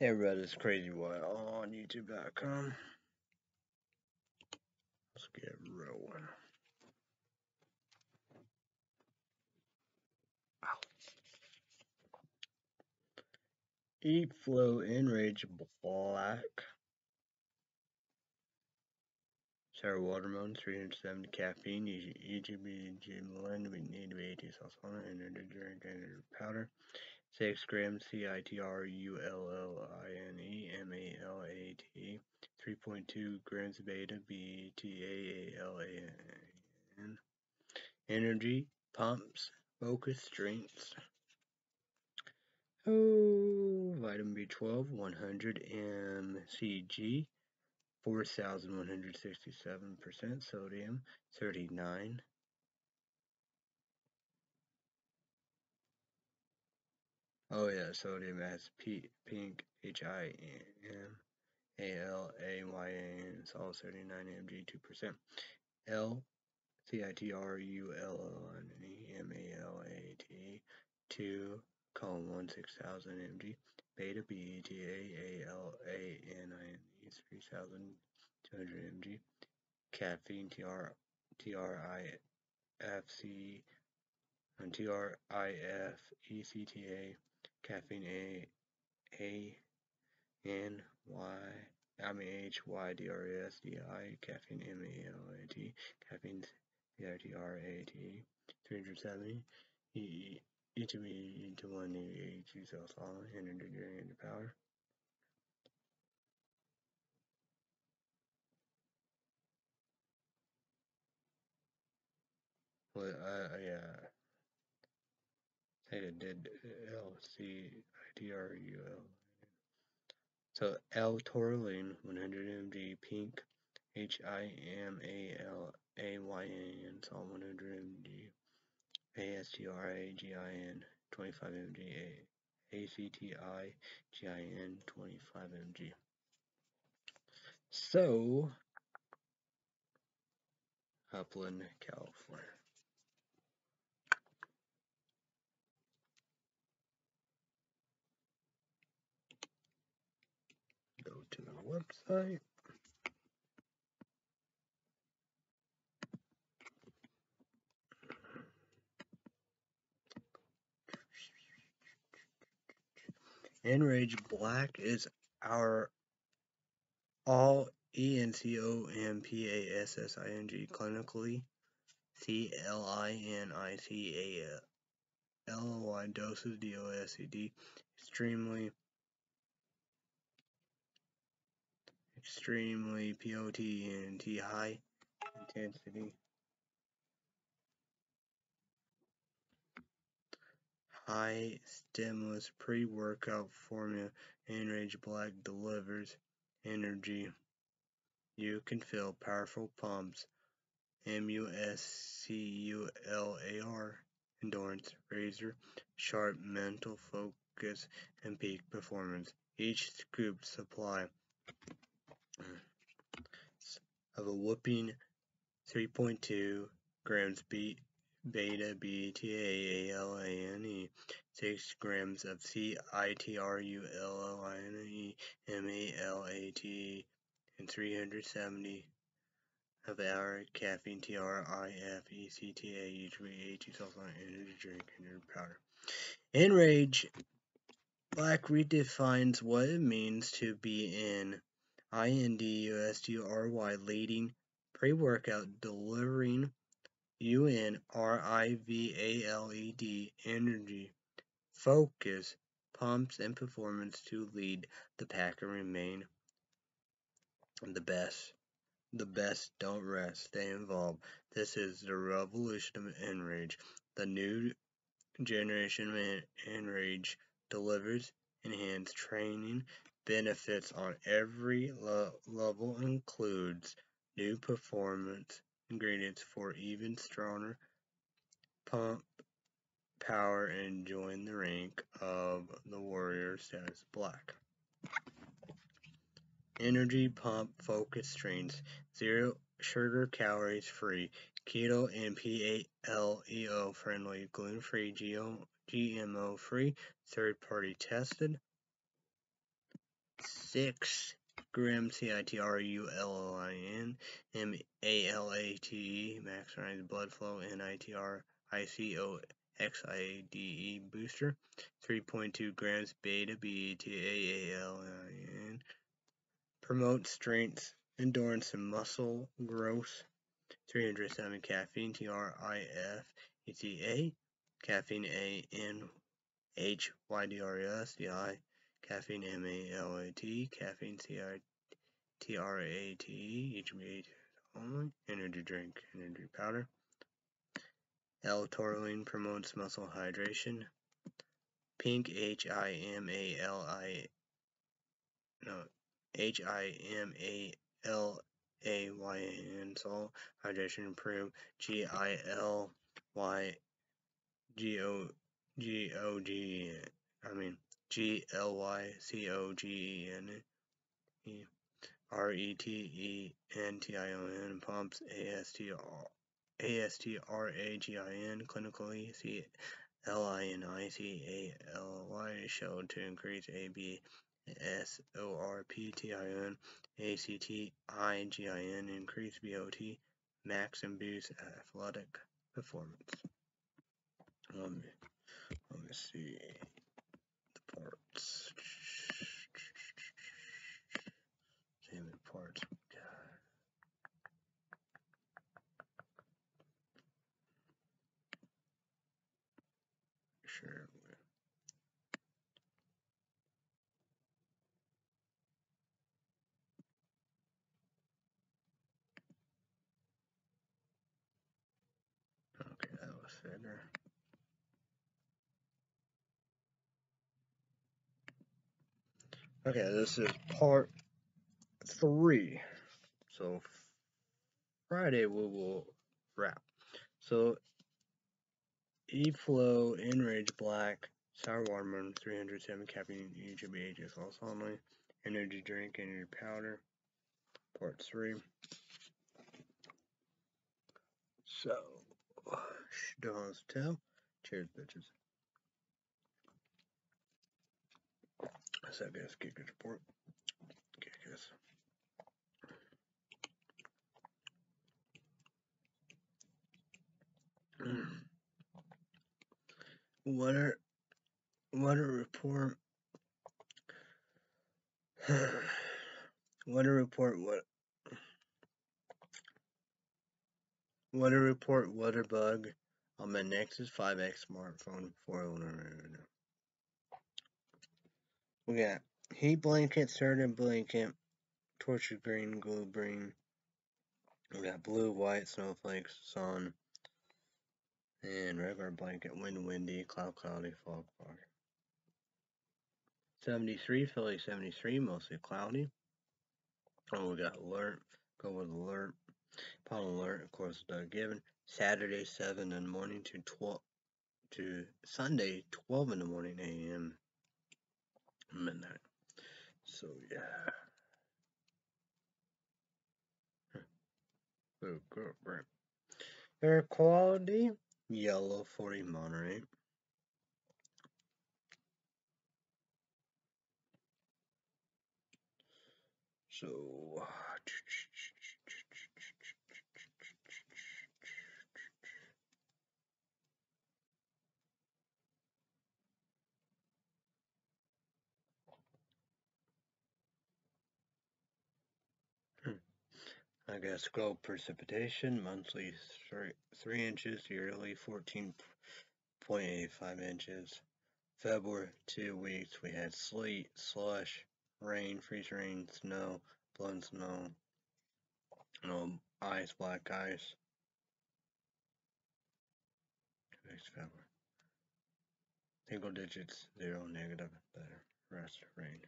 Hey everybody, it's Crazy Boy on YouTube.com. Let's get rolling. E-Flow Enrage Black. Sour watermelon, 370 caffeine, EGB, blend, we need to be 80 sauce on it, and a drink and powder. 6 grams C-I-T-R-U-L-L-I-N-E-M-A-L-A-T 3.2 grams beta B-T-A-A-L-A-N. Energy, pumps, focus, strengths. Oh, vitamin B12, 100 mcg, 4,167% sodium, 39 Oh yeah, sodium has P pink H I M A L A Y A. It's all 79 mg, 2%. L C I T R U L L N E M A L A T 2 column 1 6000 mg. Beta B T A A L A N I N E 3200 mg. Caffeine T R T R I F C and T R I F E C T A caffeine A A N Y I mean H Y D R S D I caffeine M A L A T caffeine C I T R A T 370 E E to E to one E H cells all power. Well, uh, yeah. Did L C I T R U L. So L-Taurine 100 mg pink H I M A L A Y N salt 100 mg A S T R A G I N 25 mg A A C T I G I N 25 mg. So Upland, California. Go to the website. Enrage Black is our all E N C O M P A S S I N G clinically C L I N I C A L Y doses D O S E D extremely extremely P O T N T high intensity high stimulus pre-workout formula Enrage Black delivers energy. You can feel powerful pumps. M-U-S-C-U-L-A-R endurance, razor, sharp mental focus, and peak performance. Each scoop supply of a whooping 3.2 grams B beta B-T-A-A-L-A-N-E, 6 grams of C-I-T-R-U-L-L-I-N-E-M-A-L-A-T, and 370 of our caffeine T-R-I-F-E-C-T-A, each way 80 sulfite energy drink and powder. Enrage Black redefines what it means to be in INDUSTRY leading pre-workout delivering U-N-R-I-V-A-L-E-D energy, focus, pumps, and performance to lead the pack and remain the best. The best don't rest, stay involved. This is the revolution of Enrage. The new generation of Enrage delivers enhanced training benefits on every level includes new performance ingredients for even stronger pump power and join the rank of the warrior status black. Energy pump focus strains, zero sugar calories free, keto and paleo friendly, gluten free, GMO free, third party tested, six Grim C I T R U L L I N M A L A T E maximize blood flow N I T R I C O X I D E booster 3.2 grams beta B T A A L I N. Promote strength endurance and muscle growth. 307 caffeine T R I F E T A. Caffeine A N H Y D R S D I caffeine M A L A T, caffeine C I T R A T E, each made only, energy drink, energy powder. L-taurine promotes muscle hydration. Pink H I M A L I no H I M A L A Y N hydration improve G I L Y G O G O G I mean G L Y C O G E N E R E T E N T I O N pumps A S T R A S T R A G I N clinically C L I N I C A L Y showed to increase A B S O R P T I N A C T I G I N increase B O T max and boost athletic performance. Me let me see parts. Damn parts. Sure. Okay, that was better. Okay, this is part three. So Friday we will wrap. So E-Flow, Enrage Black, Sour Watermelon, 307 caffeine, ages, also only. Energy drink, energy powder, part three. So, don't tell. Cheers, bitches. I guess kick report. Okay, guess. What are what a report what a report what what a report what a bug on my Nexus 5X smartphone for owner. We got heat blanket, certain blanket, torture green, glue green. We got blue, white, snowflakes, sun, and regular blanket, wind, windy, cloud, cloudy, fog, fog. 73, Philly 73, mostly cloudy. Oh, we got alert, go with alert. Pollen alert, of course, uh, given. Saturday, 7 in the morning to 12 to Sunday, 12 in the morning a.m midnight. So yeah. Oh. Air quality, yellow 40 moderate. So I guess glow precipitation, monthly three, 3 inches, yearly 14.85 inches. February, two weeks, we had sleet, slush, rain, freeze rain, snow, blood snow, no ice, black ice. Next February. Single digits, zero, negative, better, rest, rain.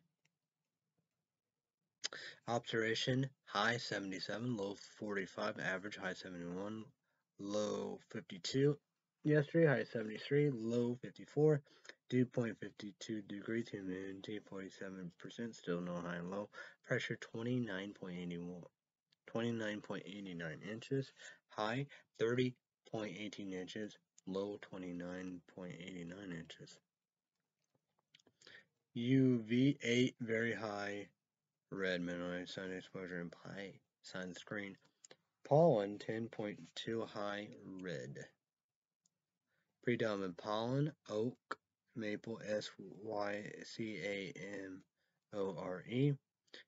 Observation, high 77, low 45, average high 71, low 52. Yesterday, high 73, low 54, dew point 52 degrees, humidity 47%, still no high and low. Pressure 29.81, 29.89 inches, high 30.18 inches, low 29.89 inches. UV 8 very high, red minimum sun exposure and high sunscreen. Pollen 10.2 high, red. Predominant pollen oak, maple S Y C A M O R E.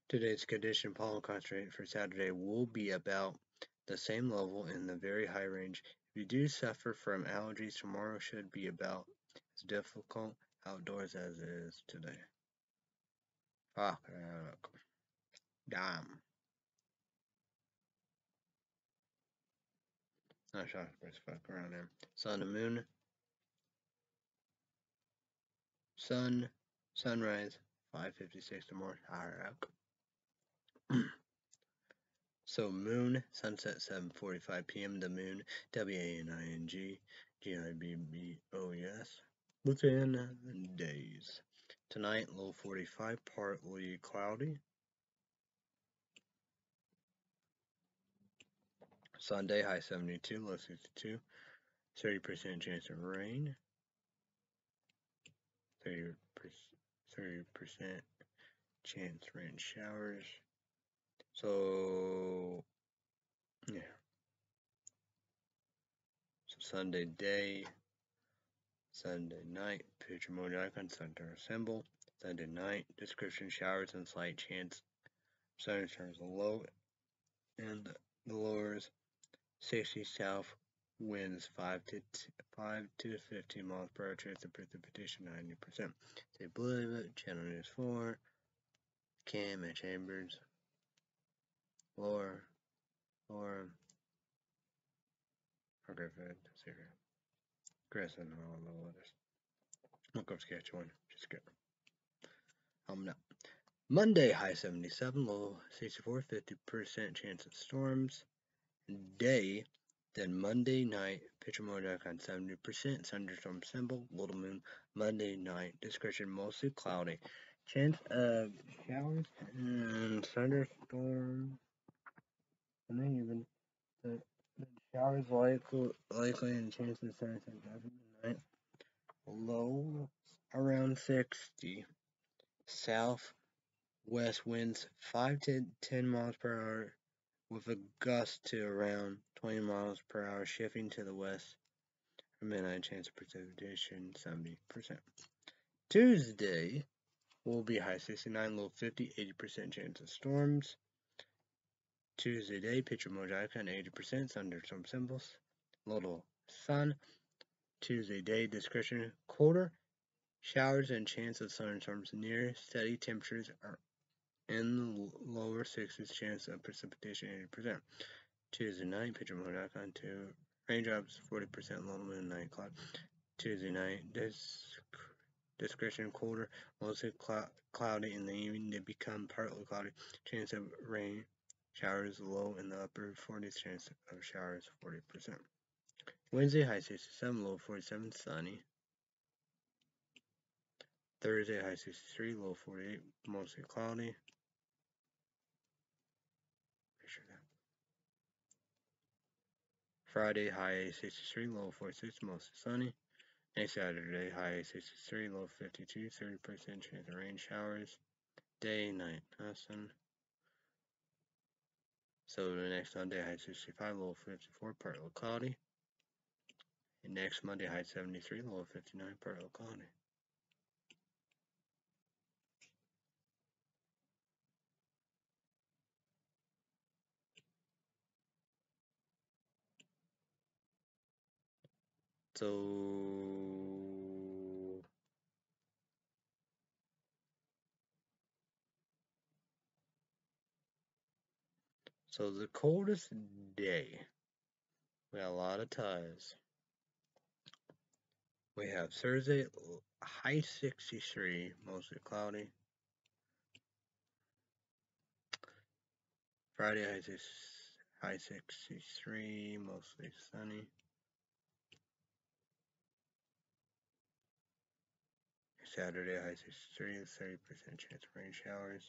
Today's condition pollen concentration for Saturday will be about the same level in the very high range. If you do suffer from allergies, tomorrow should be about as difficult outdoors as it is today. Ah, fuck. Damn. Not shocked, but fuck around there. Sun and moon. Sun, sunrise, 5.56 or tomorrow. Alright. So moon, sunset 7:45 p.m. The moon, W-A-N-I-N-G, G-I-B-B-O-S, within days. Tonight, low 45, partly cloudy. Sunday, high 72, low 62, 30% chance of rain. 30% 30% chance rain showers. So, yeah. So Sunday day, Sunday night, picture mode icon, center symbol. Sunday night, description showers and slight chance. Sunday turns low and the lowers 60 south winds 5 to 5 to 15 miles per hour. Chance of precipitation 90%. Say blue, channel news 4, Cam and Chambers or or Griffin, Grayson, and all the others. Look up Saskatchewan, just go. Um, no. Monday, high 77, low 64, 50% chance of storms. Day, then Monday night, picture mode icon 70%, thunderstorm symbol, little moon. Monday night, description mostly cloudy. Chance of showers and thunderstorms and then even the, the showers likely, likely and chance of sunshine midnight. Low around 60. South west winds 5 to 10 miles per hour with a gust to around 20 miles per hour shifting to the west. A Midnight chance of precipitation 70%. Tuesday will be high 69, low 50, 80% chance of storms. Tuesday day, picture mode icon 80%, thunderstorm symbols, little sun. Tuesday day, description, colder, showers and chance of thunderstorms near, steady temperatures are in the lower 60s, chance of precipitation 80%. Tuesday night, picture mode icon 2, raindrops 40%, low moon, night cloud. Tuesday night, disc discretion colder, mostly clou cloudy in the evening, they become partly cloudy, chance of rain Showers low in the upper 40s, chance of showers 40%. Wednesday, high 67, low 47, sunny. Thursday, high 63, low 48, mostly cloudy. Picture that. Friday, high 63, low 46, mostly sunny. Next Saturday, high 63, low 52, 30% chance of rain showers. Day, night, nothing. So the next Sunday, high 65, low 54, partly cloudy. And next Monday, high 73, low 59, partly cloudy. So So the coldest day, we got a lot of ties. We have Thursday, high 63, mostly cloudy. Friday, high 63, mostly sunny. Saturday, high 63, 30% chance of rain showers.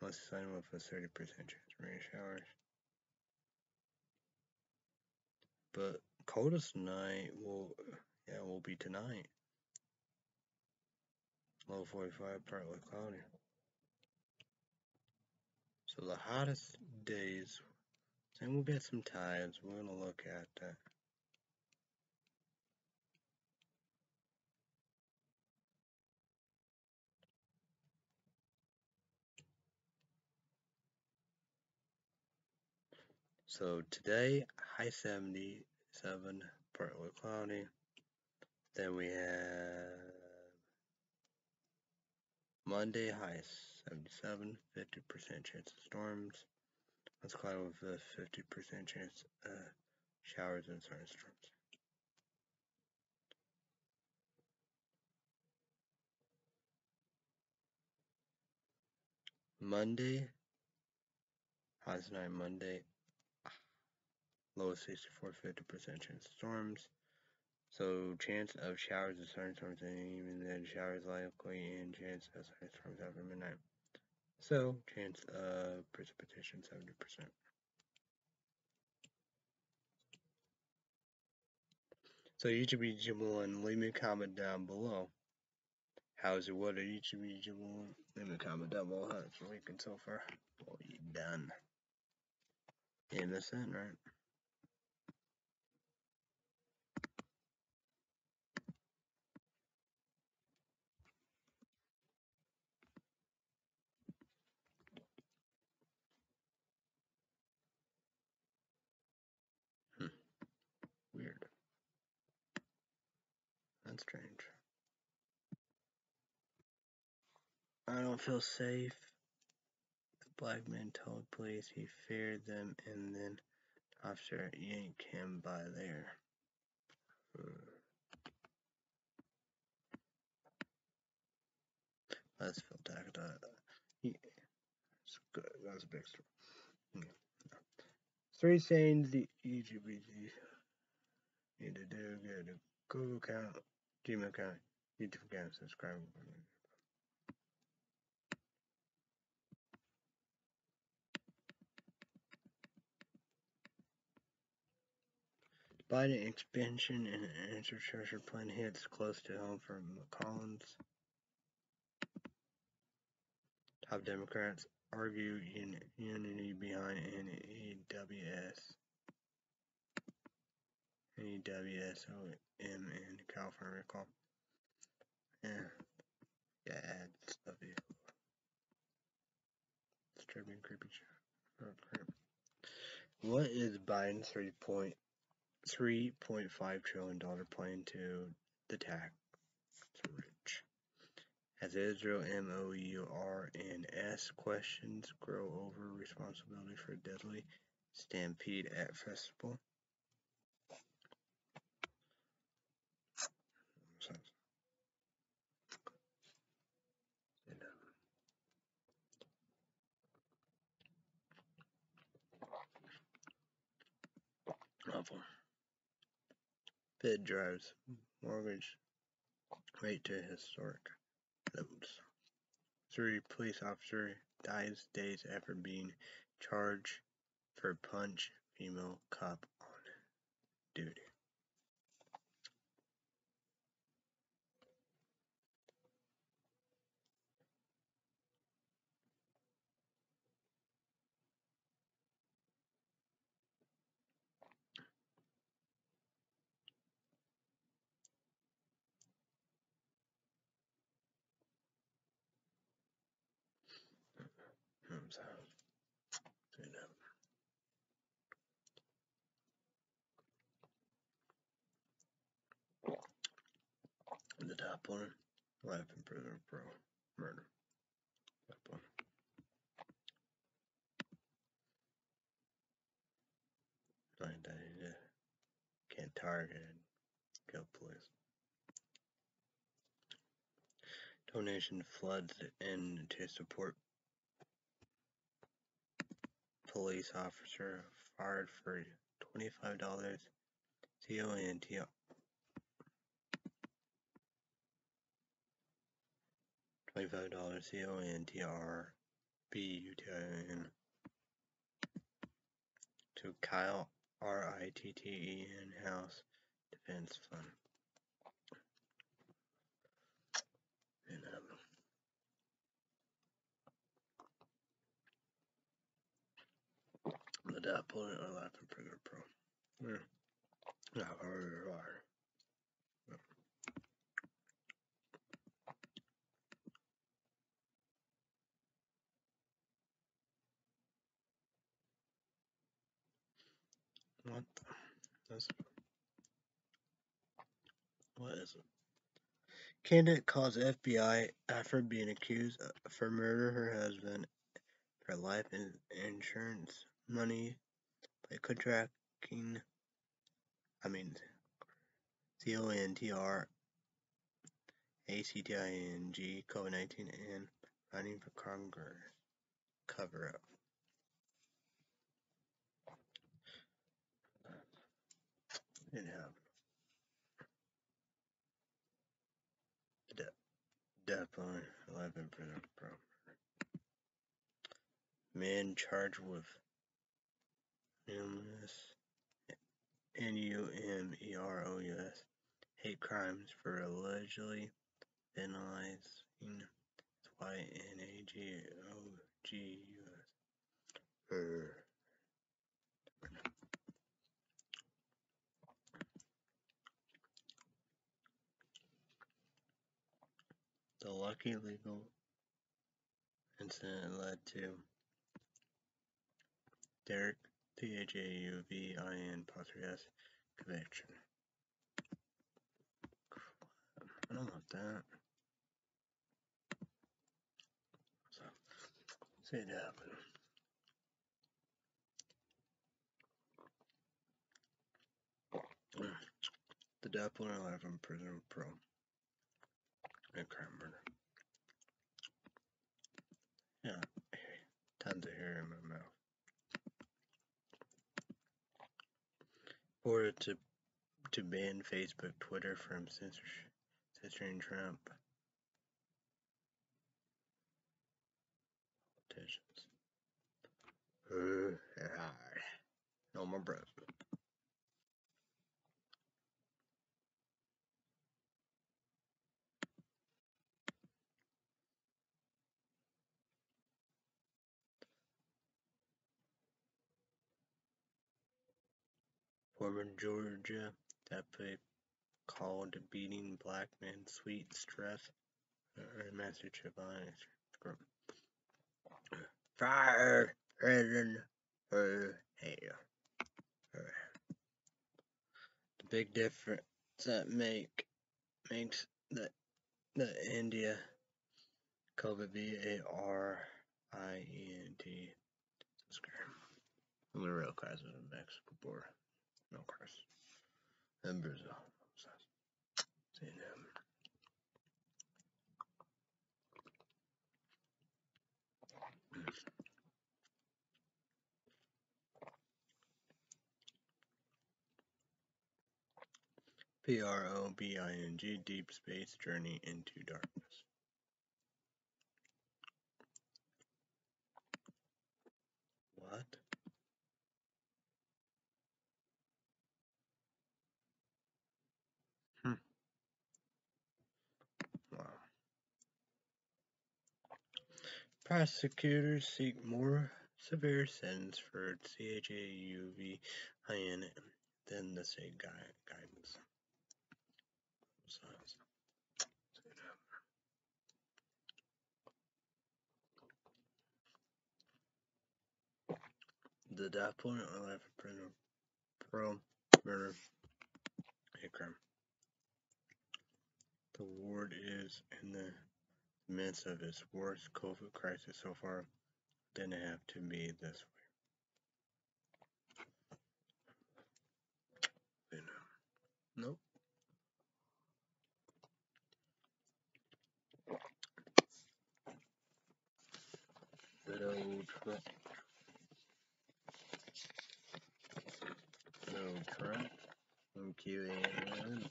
Mostly sunny with a 30% chance of rain showers. But coldest night will yeah will be tonight. Low 45, partly cloudy. So the hottest days, and we'll get some tides. We're gonna look at that. So today, high 77, partly cloudy. Then we have Monday, high 77, 50% chance of storms. Let's cloud with a 50% chance of showers and thunderstorms. Monday, highs tonight, Monday, low 64, 50% chance of storms. So chance of showers and thunderstorms and even then showers likely and chance of thunderstorms after midnight. So chance of precipitation 70%. So each of you and leave me a comment down below. How's your water? Each of you leave me a comment down below. How's your weekend so far? Well, you done. You miss it, right? Strange. I don't feel safe. The black man told police he feared them and then the officer yanked him by there. Let's feel tagged. Yeah. That's good. That's a big story. Yeah. Three sayings the EGBG need to do. Get a Google account Gmail account, YouTube account, subscribe. Biden expansion and infrastructure plan hits close to home for Collins. Top Democrats argue unity behind NEWS. NEWSOM in California recall. Yeah. Yeah, add. Disturbing creepy oh, What is Biden's three point three point five trillion dollar plan to the tax rich? As Israel MOUR and S questions grow over responsibility for deadly stampede at festival. Awful. Fed drives mortgage rate to historic lows. Three police officer dies days after being charged for punch female cop on duty. So, you know. Top one, life in prison pro murder. Like that, yeah. Can't target kill police. Donation floods in to support police officer fired for $25 Twenty-five dollars C O N T R B U T I N to Kyle R I T T E in house defense fund. And, um, the dad pulled it on life and figure pro. Yeah. Yeah, I already What is it? Candidate calls FBI after being accused for murder her husband for life and insurance money by contracting, I mean, C O N T R A C T I N G COVID 19 and running for Congress cover up. It happened. De- definitely 11 percent pro. Man charged with numerous N-U-M-E-R-O-U-S hate crimes for allegedly vandalizing Y-N-A-G-O-G-U-S. The lucky legal incident led to Derek T-H-A-U-V-I-N S conviction. I don't want that. So, see it happen. The Doppler 11 Prism Pro. Crime murder. Yeah, tons of hair in my mouth. Order to to ban Facebook, Twitter from censoring Trump. Politicians. Uh, no more president. Former Georgia that deputy called beating black man sweet stress or message about Fire prison for hell. The big difference that make makes the the India COVID V A R I E N T. I'm gonna real in the Mexico border. No crash. And Brazil. See them. P R O B I N G Deep Space Journey into Darkness. What? Hmm. Wow. Prosecutors seek more severe sentence for CHAUVIN than the state guidance. The death penalty life prisoner pro murder hate crime. The ward is in the midst of its worst COVID crisis so far. Didn't have to be this way. Uh, nope. Good old Trump. Good old Trump. From QAnon.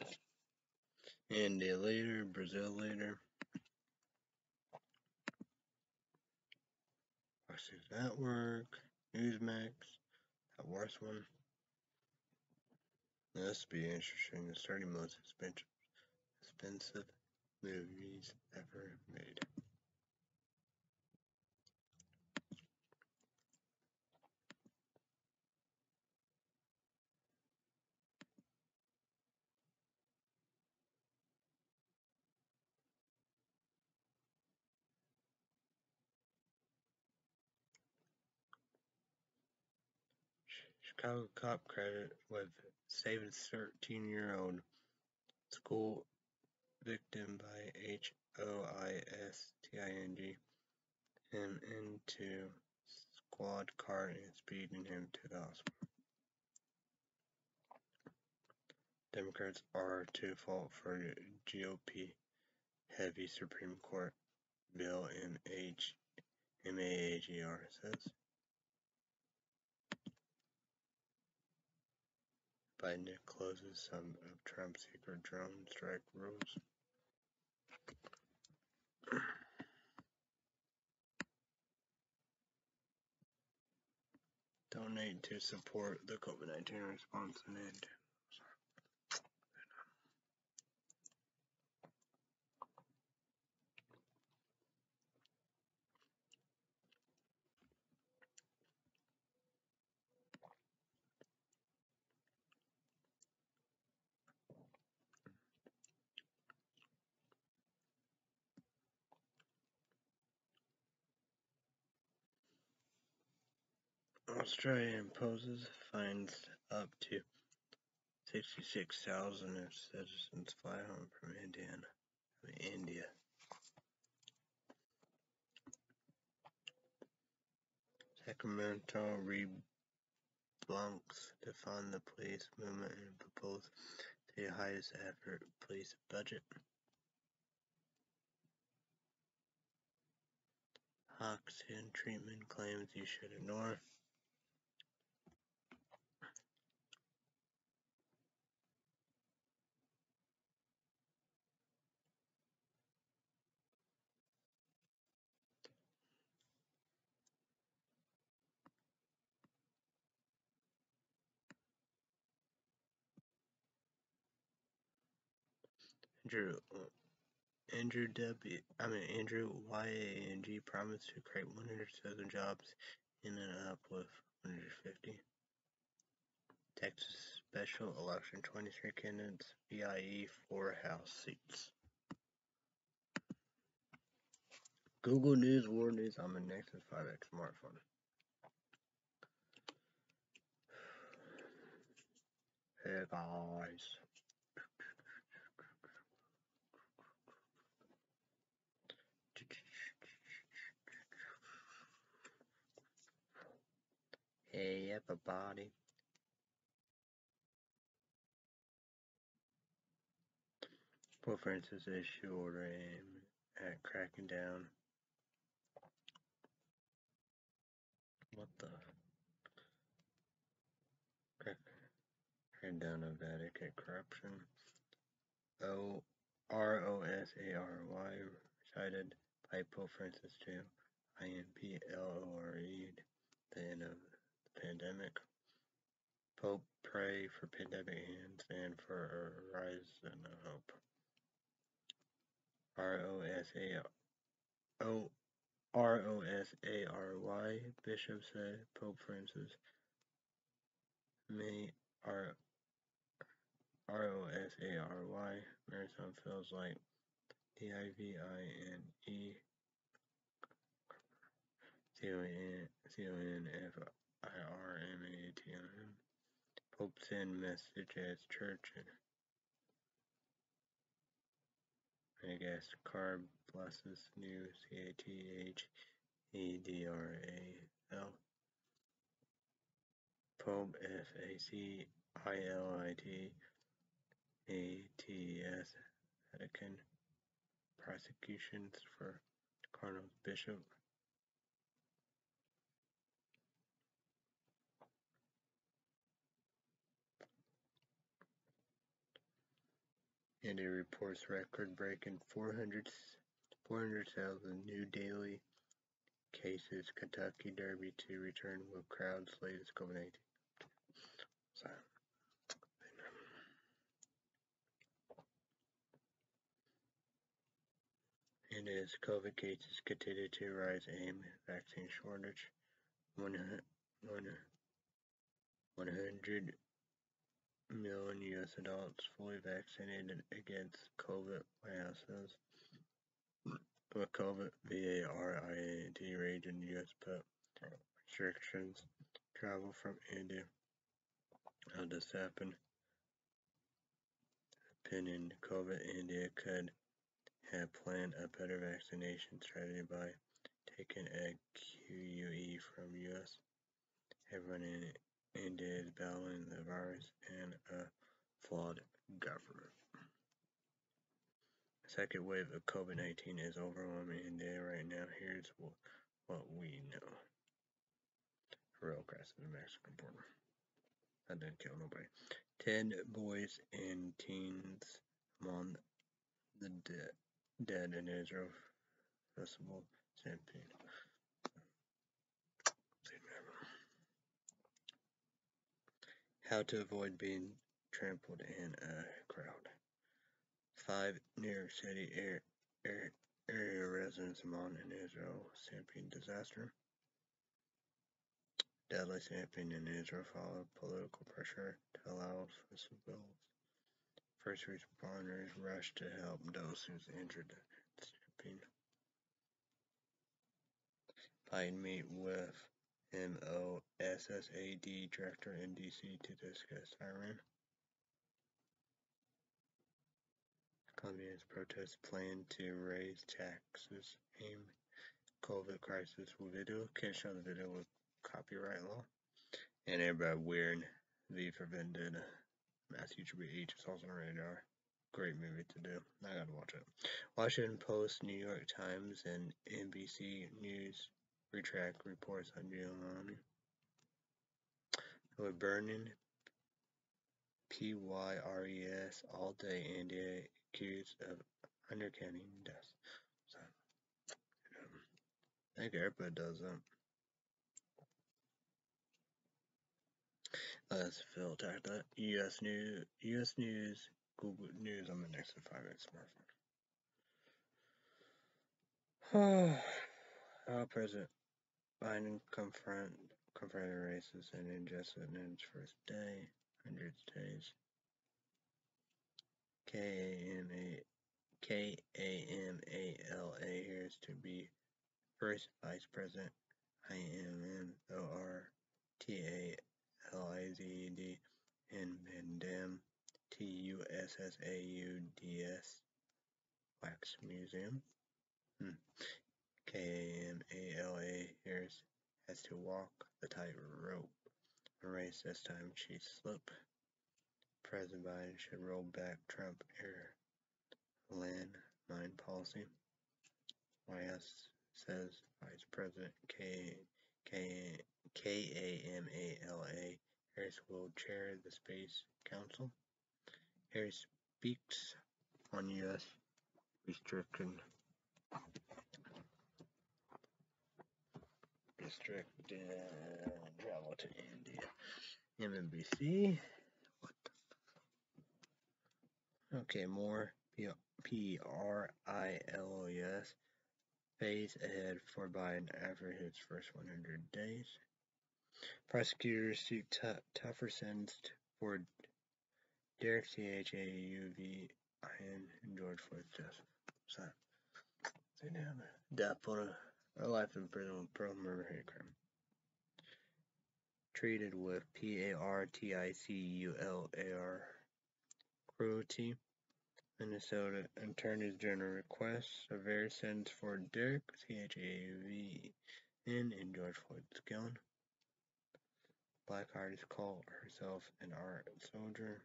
Later, Brazil later. Fox Network, Newsmax, that worst one. This be interesting. The 30 most expensive, expensive movies ever made. Chicago cop credit with saving 13-year-old school victim by H-O-I-S-T-I-N-G him into squad car and speeding him to the hospital. Democrats are to fault for GOP heavy Supreme Court bill MH, says. Biden closes some of Trump's secret drone strike rules. Donate to support the COVID-19 response in. Australia imposes fines up to 66,000 if citizens fly home from Indiana, India. Sacramento rebunks to fund the police movement and propose the highest ever police budget. Hoxton treatment claims you should ignore. Andrew uh, Andrew W. I mean Andrew YANG promised to create 100,000 jobs in an up with 150. Texas special election 23 candidates BIE four House seats. Google News, World News on the Nexus 5X smartphone. Hey guys. Hey everybody. Pope Francis issue order aim at cracking down. What the? Cracking down of Vatican corruption. O R O S A R Y cited by Pope Francis to I N P L O R E the end of pandemic. Pope pray for pandemic ends and for a rise in hope. R O S A O R O S A R Y Bishop said Pope Francis may R R O S A R Y marathon feels like D I V I N E C O N C O N F I-R-M-A-T-I-N. Pope send message as church I guess carb blesses new C-A-T-H-E-D-R-A-L. Pope F-A-C-I-L-I-T-A-T-S Vatican prosecutions for Cardinal Bishop and it reports record-breaking 400,000 new daily cases. Kentucky Derby to return with crowds latest COVID-19. So, and as COVID cases continue to rise, aim vaccine shortage. 100 million U.S. adults fully vaccinated against COVID, White House says. With COVID, VARIAT region, U.S. put restrictions travel from India uh, How this happen? Opinion COVID India could have planned a better vaccination strategy by taking a QE from US. Everyone in India is battling the virus and a flawed government. The Second wave of COVID-19 is overwhelming India right now. Here's what we know. Rail crash in the Mexican border. That didn't kill nobody. Ten boys and teens among the de dead in Israel festival stampede. How to avoid being trampled in a crowd. Five New York City air, air, area residents among an Israel stampede disaster. Deadly stampede in Israel followed political pressure to allow for civilians. First responders rushed to help those who injured in stampede. Biden meet with MOSSAD director in D.C. to discuss Iran. Communist protests plan to raise taxes aim COVID crisis video. Can't show the video with copyright law. And everybody weird V for Vendetta. Matthew H is also on radar. Great movie to do. I gotta watch it. Washington Post, New York Times, and NBC News retract reports on. With burning PYRES all day India accused of undercounting deaths. So, um, I think everybody does that. Let's filter that. U.S. News, U.S. News, Google News on the next five minutes smartphone. How President Biden confront confronted racists and injustice in his first day, hundreds days. K-A-M-A K-A-M-A-L-A here is to be first vice president. I-M-M-O-R-T-A-L-I-Z-E-D and Mandem T-U-S-S-A-U-D-S Wax Museum. Hmm. K-A-M-A-L-A here has to walk the tightrope. A race this time she slipped. President Biden should roll back Trump land mine policy. House says Vice President K, K, K-A-M-A-L-A Harris will chair the Space Council. Harris speaks on U.S. restriction restricted travel to India. MNBC. Okay, more P R I L O S. Phase ahead for Biden after his first 100 days. Prosecutors seek tougher sentence for Derek C H A U V I N and George Floyd death. So, they down death on a, a life in prison with pro murder hate crime. Treated with P A R T I C U L A R cruelty. Minnesota Attorney General requests a severe sentence for Derek C-H-A-V-N and George Floyd's killing. Black artist called herself an art soldier.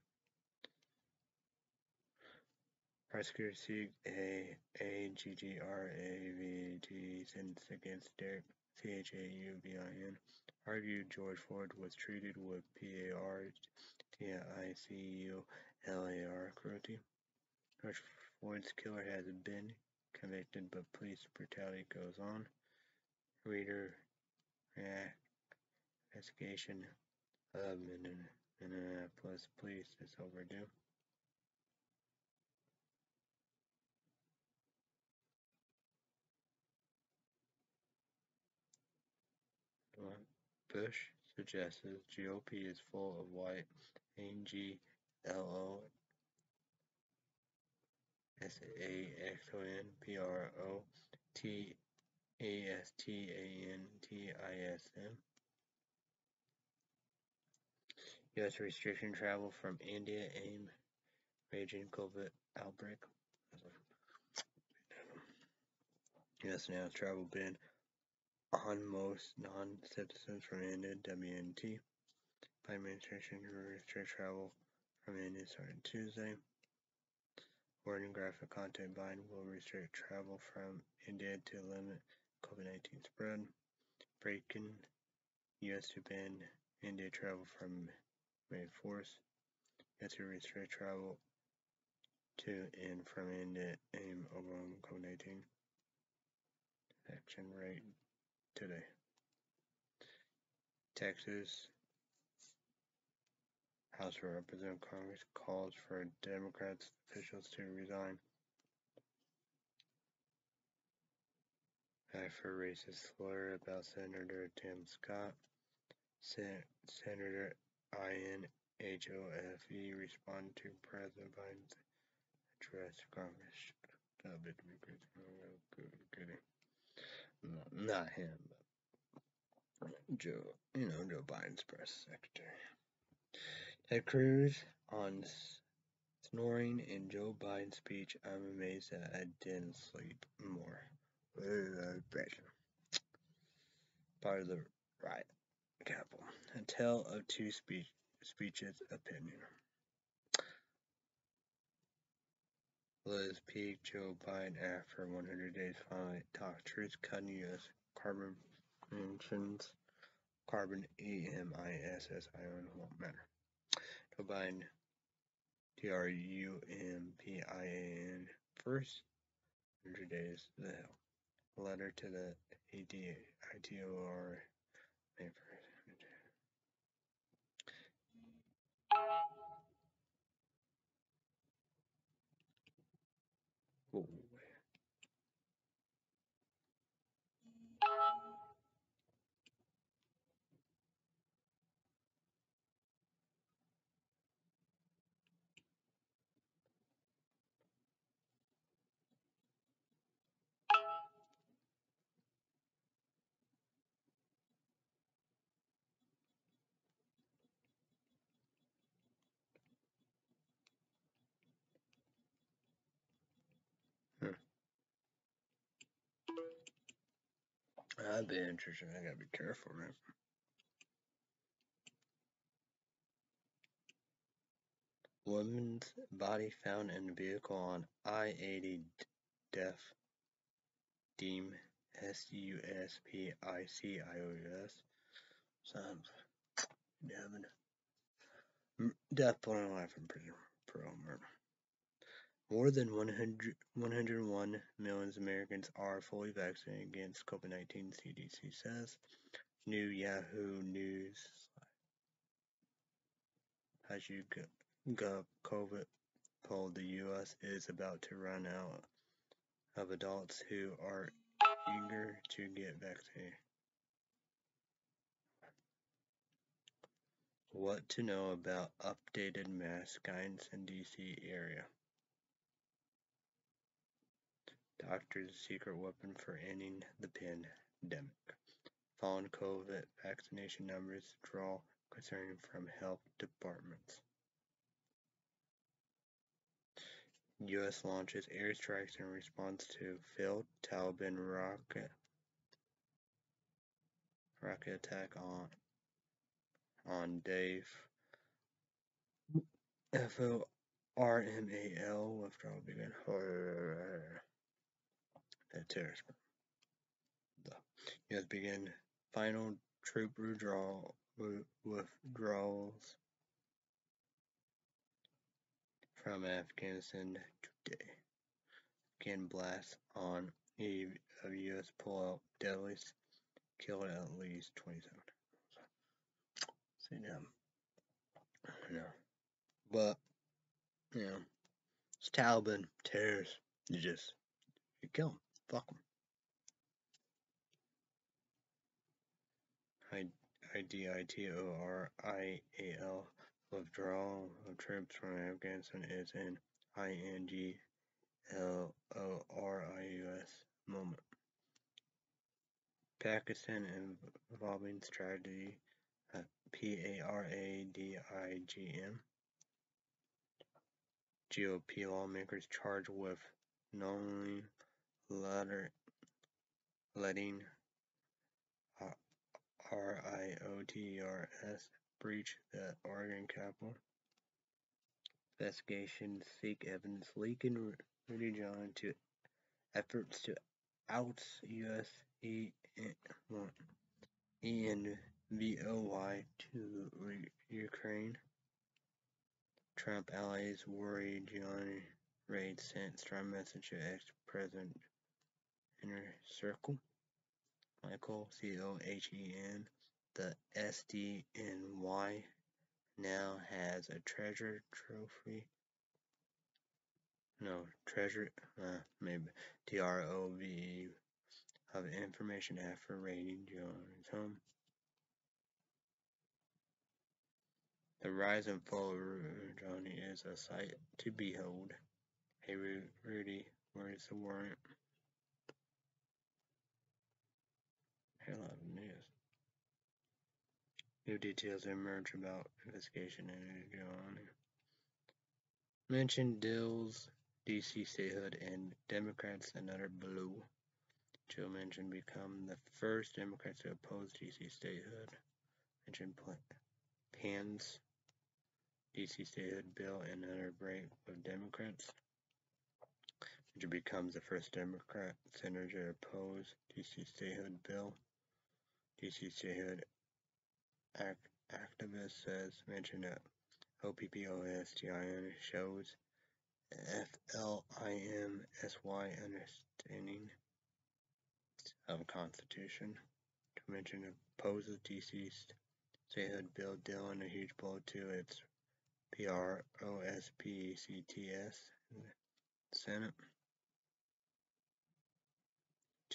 Prosecutors seek a A-G-G-R-A-V-G sentence against Derek C-H-A-U-V-I-N. Argued George Floyd was treated with P-A-R-T-I-C-U-L-A-R cruelty. George Floyd's killer has been convicted, but police brutality goes on. Reader investigation of Minneapolis police is overdue. Bush suggests GOP is full of white N-G-L-O S-A-X-O-N P-R-O-T-A-S-T-A-N-T-I-S-M U.S. restriction travel from India aim raging COVID outbreak. U.S. announced travel ban on most non-citizens from India. WNT. By administration to restrict travel from India starting Tuesday. Word and graphic content ban will restrict travel from India to limit COVID-19 spread. Breaking U.S. to ban India travel from May 4th. U.S. to restrict travel to and from India aim over COVID-19 action rate today. Texas House of Representatives Congress calls for Democrats officials to resign after racist slur about Senator Tim Scott. Sen- Senator Ian Hofe responded to President Biden's address to Congress. That bit to be kidding. Not him, but Joe, you know, Joe Biden's press secretary. Ted Cruz on snoring in Joe Biden's speech. I'm amazed that I didn't sleep more. Part of the riot. Capital. A tale of two speech, speeches opinion. Liz Peek, Joe Biden after 100 days finally talk truth cutting U.S. carbon emissions. Carbon E-M-I-S-S-I-O-N won't matter. Joe Biden, T-R-U-M-P-I-A-N, first 100 days, the. Letter to the A-D-I-T-O-R, May 1st. Whoa. That'd be interesting. I gotta be careful, man. Woman's body found in vehicle on I-80 Def Deem S-U-S-P-I-C-I-O-U-S. Sounds Devin. Mm, death penalty life in prison for murder. More than 100, 101 million Americans are fully vaccinated against COVID-19, CDC says. New Yahoo News as you go COVID poll, the U.S. is about to run out of adults who are eager to get vaccinated. What to know about updated mask guidance in D.C. area. Doctor's secret weapon for ending the pandemic. Fallen COVID vaccination numbers draw concern from health departments. U.S. launches airstrikes in response to failed Taliban rocket rocket attack on on Dave F O R M A L withdrawal begin. The terrorist. The U.S. begin final troop withdrawal withdrawals from Afghanistan today. Again, blast on eve of U.S. pullout. Deadliest killed at least 27. See you know, but you know, it's Taliban terrorists. You just you kill them. Fuck them. I D I T O R I A L withdrawal of troops from Afghanistan is an I N G L O R I U S moment. Pakistan involving strategy. Uh, P A R A D I G M. GOP lawmakers charged with knowingly letter, letting RIOTRS breach the Oregon Capitol. Investigation seek evidence linking Rudy John to efforts to out U.S. envoy to Ukraine. Trump allies worry Giuliani raid sent strong message to ex-president inner circle. Michael C O H E N. The SDNY now has a treasure trophy. No, treasure, uh, maybe T R O V of information after raiding John's home. The rise and fall of Johnny is a sight to behold. Hey Rudy, where's the warrant? Hell lot of news. New details emerge about investigation into Giuliani. Manchin Dills, DC statehood, and Democrats another blow. Joe Manchin become the first Democrat to oppose DC statehood. Manchin Pans DC statehood bill and another break with Democrats. Manchin becomes the first Democrat senator to oppose DC statehood bill. DC statehood act activist says Manchin OPPOSTIN shows FLIMSY understanding of Constitution. Convention opposes DC statehood bill deal in a huge blow to its PROSPECTS Senate.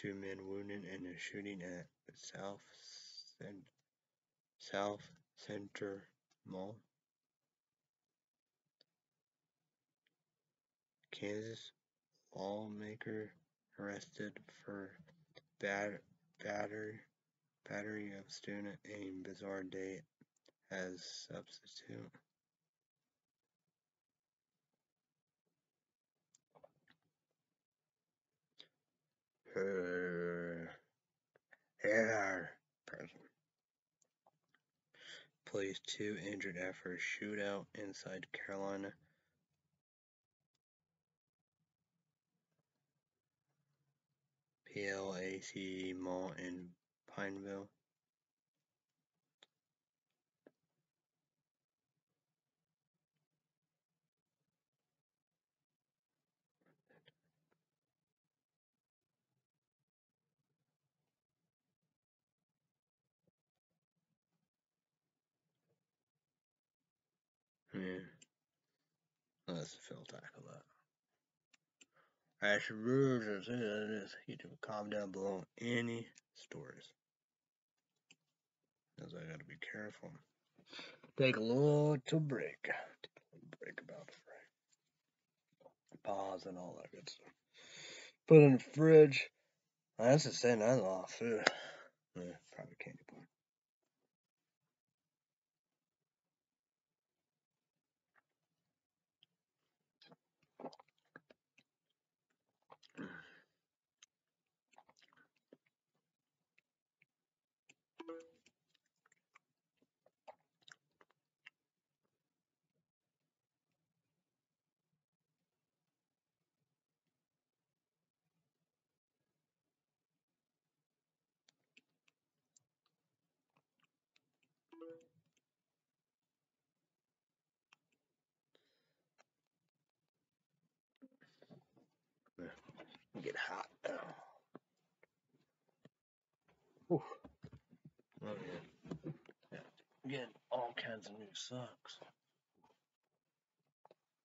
Two men wounded in a shooting at South South Center Mall. Kansas lawmaker arrested for bat batter battery of student in bizarre day as substitute. Uh, Her present. Police two injured after a shootout inside Carolina. PLAC Mall in Pineville. Yeah. Let's Phil tackle that. I should rules is you can comment down below any stories. Because I gotta be careful. Take a little break. Take a little break about the fray. Pause and all that good stuff. Put in the fridge. That's the same I lost food. Yeah, probably candy bar. get hot now. Oh yeah. Yeah. Getting all kinds of new socks.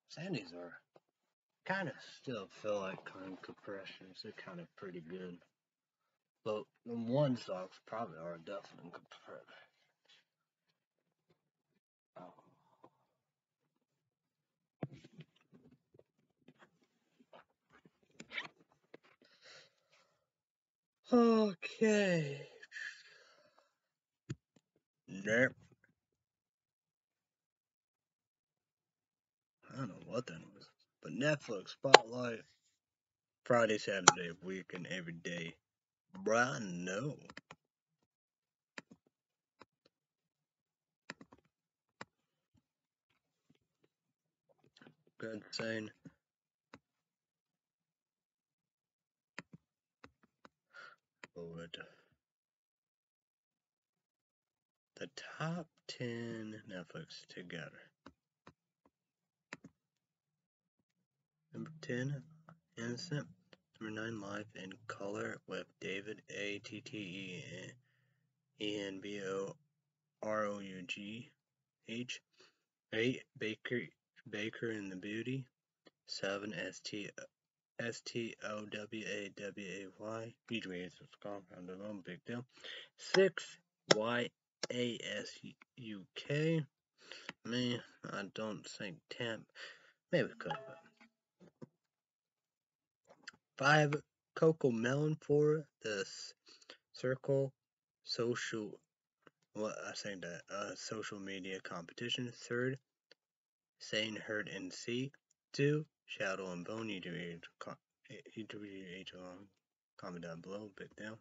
Sandy's are kind of still feel like kind of compressions. They're kind of pretty good. But the one socks probably are definitely compressed. Oh. Okay. Nope. I don't know what that was. But Netflix Spotlight Friday, Saturday, weekend, every day. Bruh, no. Good saying. Would the top 10 Netflix together. Number 10, Innocent. Number 9, Life in Color with David A. T. T. E. N. B. O. R. O. U. G. H. 8, Baker, Baker and the Beauty. 7, S. T. S T O W A W A Y. Usually it's a compound alone, big deal. Six Y A S U K. Me, I don't think temp. Maybe could, but five CoComelon for the circle social. What I say that uh, social media competition. Third, Sane Hurt and C. Two, Shadow and Bone. You do you do age along. Comment down below, bit down.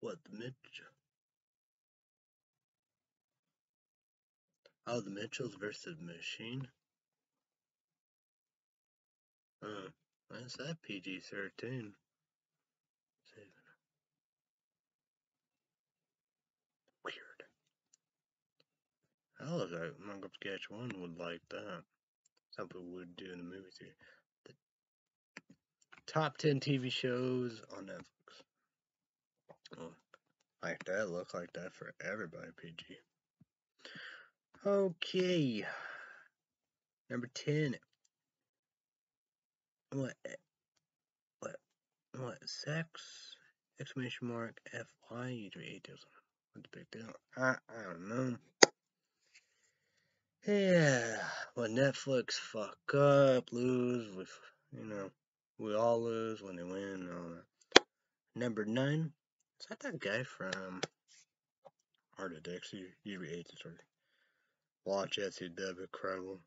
What the Mitch? Oh, the Mitchells versus Machine. Uh, oh, what's that PG thirteen? Weird. I love that Manga Sketch One would like that. Some people would do in the movie theater. The top ten TV shows on Netflix. Oh, like that, look like that for everybody, PG. Okay. Number 10. What? What? What? Sex? Exclamation mark. F-Y. You eight. What's the big deal? I, I don't know. Yeah. When Netflix fuck up, lose, we, you know, we all lose when they win all that. Number 9. Is that that guy from Hart of Dixie? You read the story. Watch Deb incredible.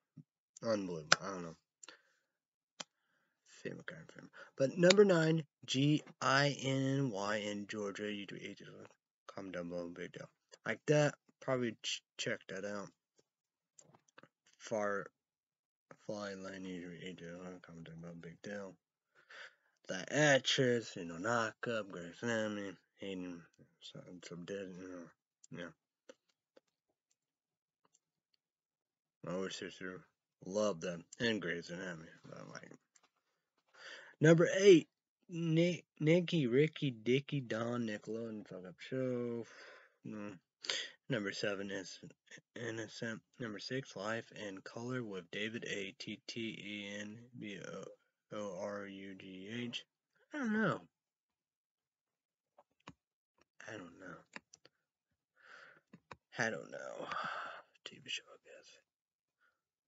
Unbelievable. I don't know. Kind of film. But number nine, G I N Y in Georgia. You do ages. Comment down below, big deal. Like that, probably ch check that out. Far Fly Line, you do. Comment down below, big deal. The actress, you know, knock up, Grey's Anatomy, Hayden, some, some dead, you know, yeah. My older sister loved them and Grey's Anatomy. I like Number eight, Nick, Nicky, Ricky, Dicky, Don, Nickelodeon, Fuck Up Show. No. Number seven is Innocent. Number six, Life in Color with David A. T T E N B O R U G H. I don't know. I don't know. I don't know. TV show, I guess.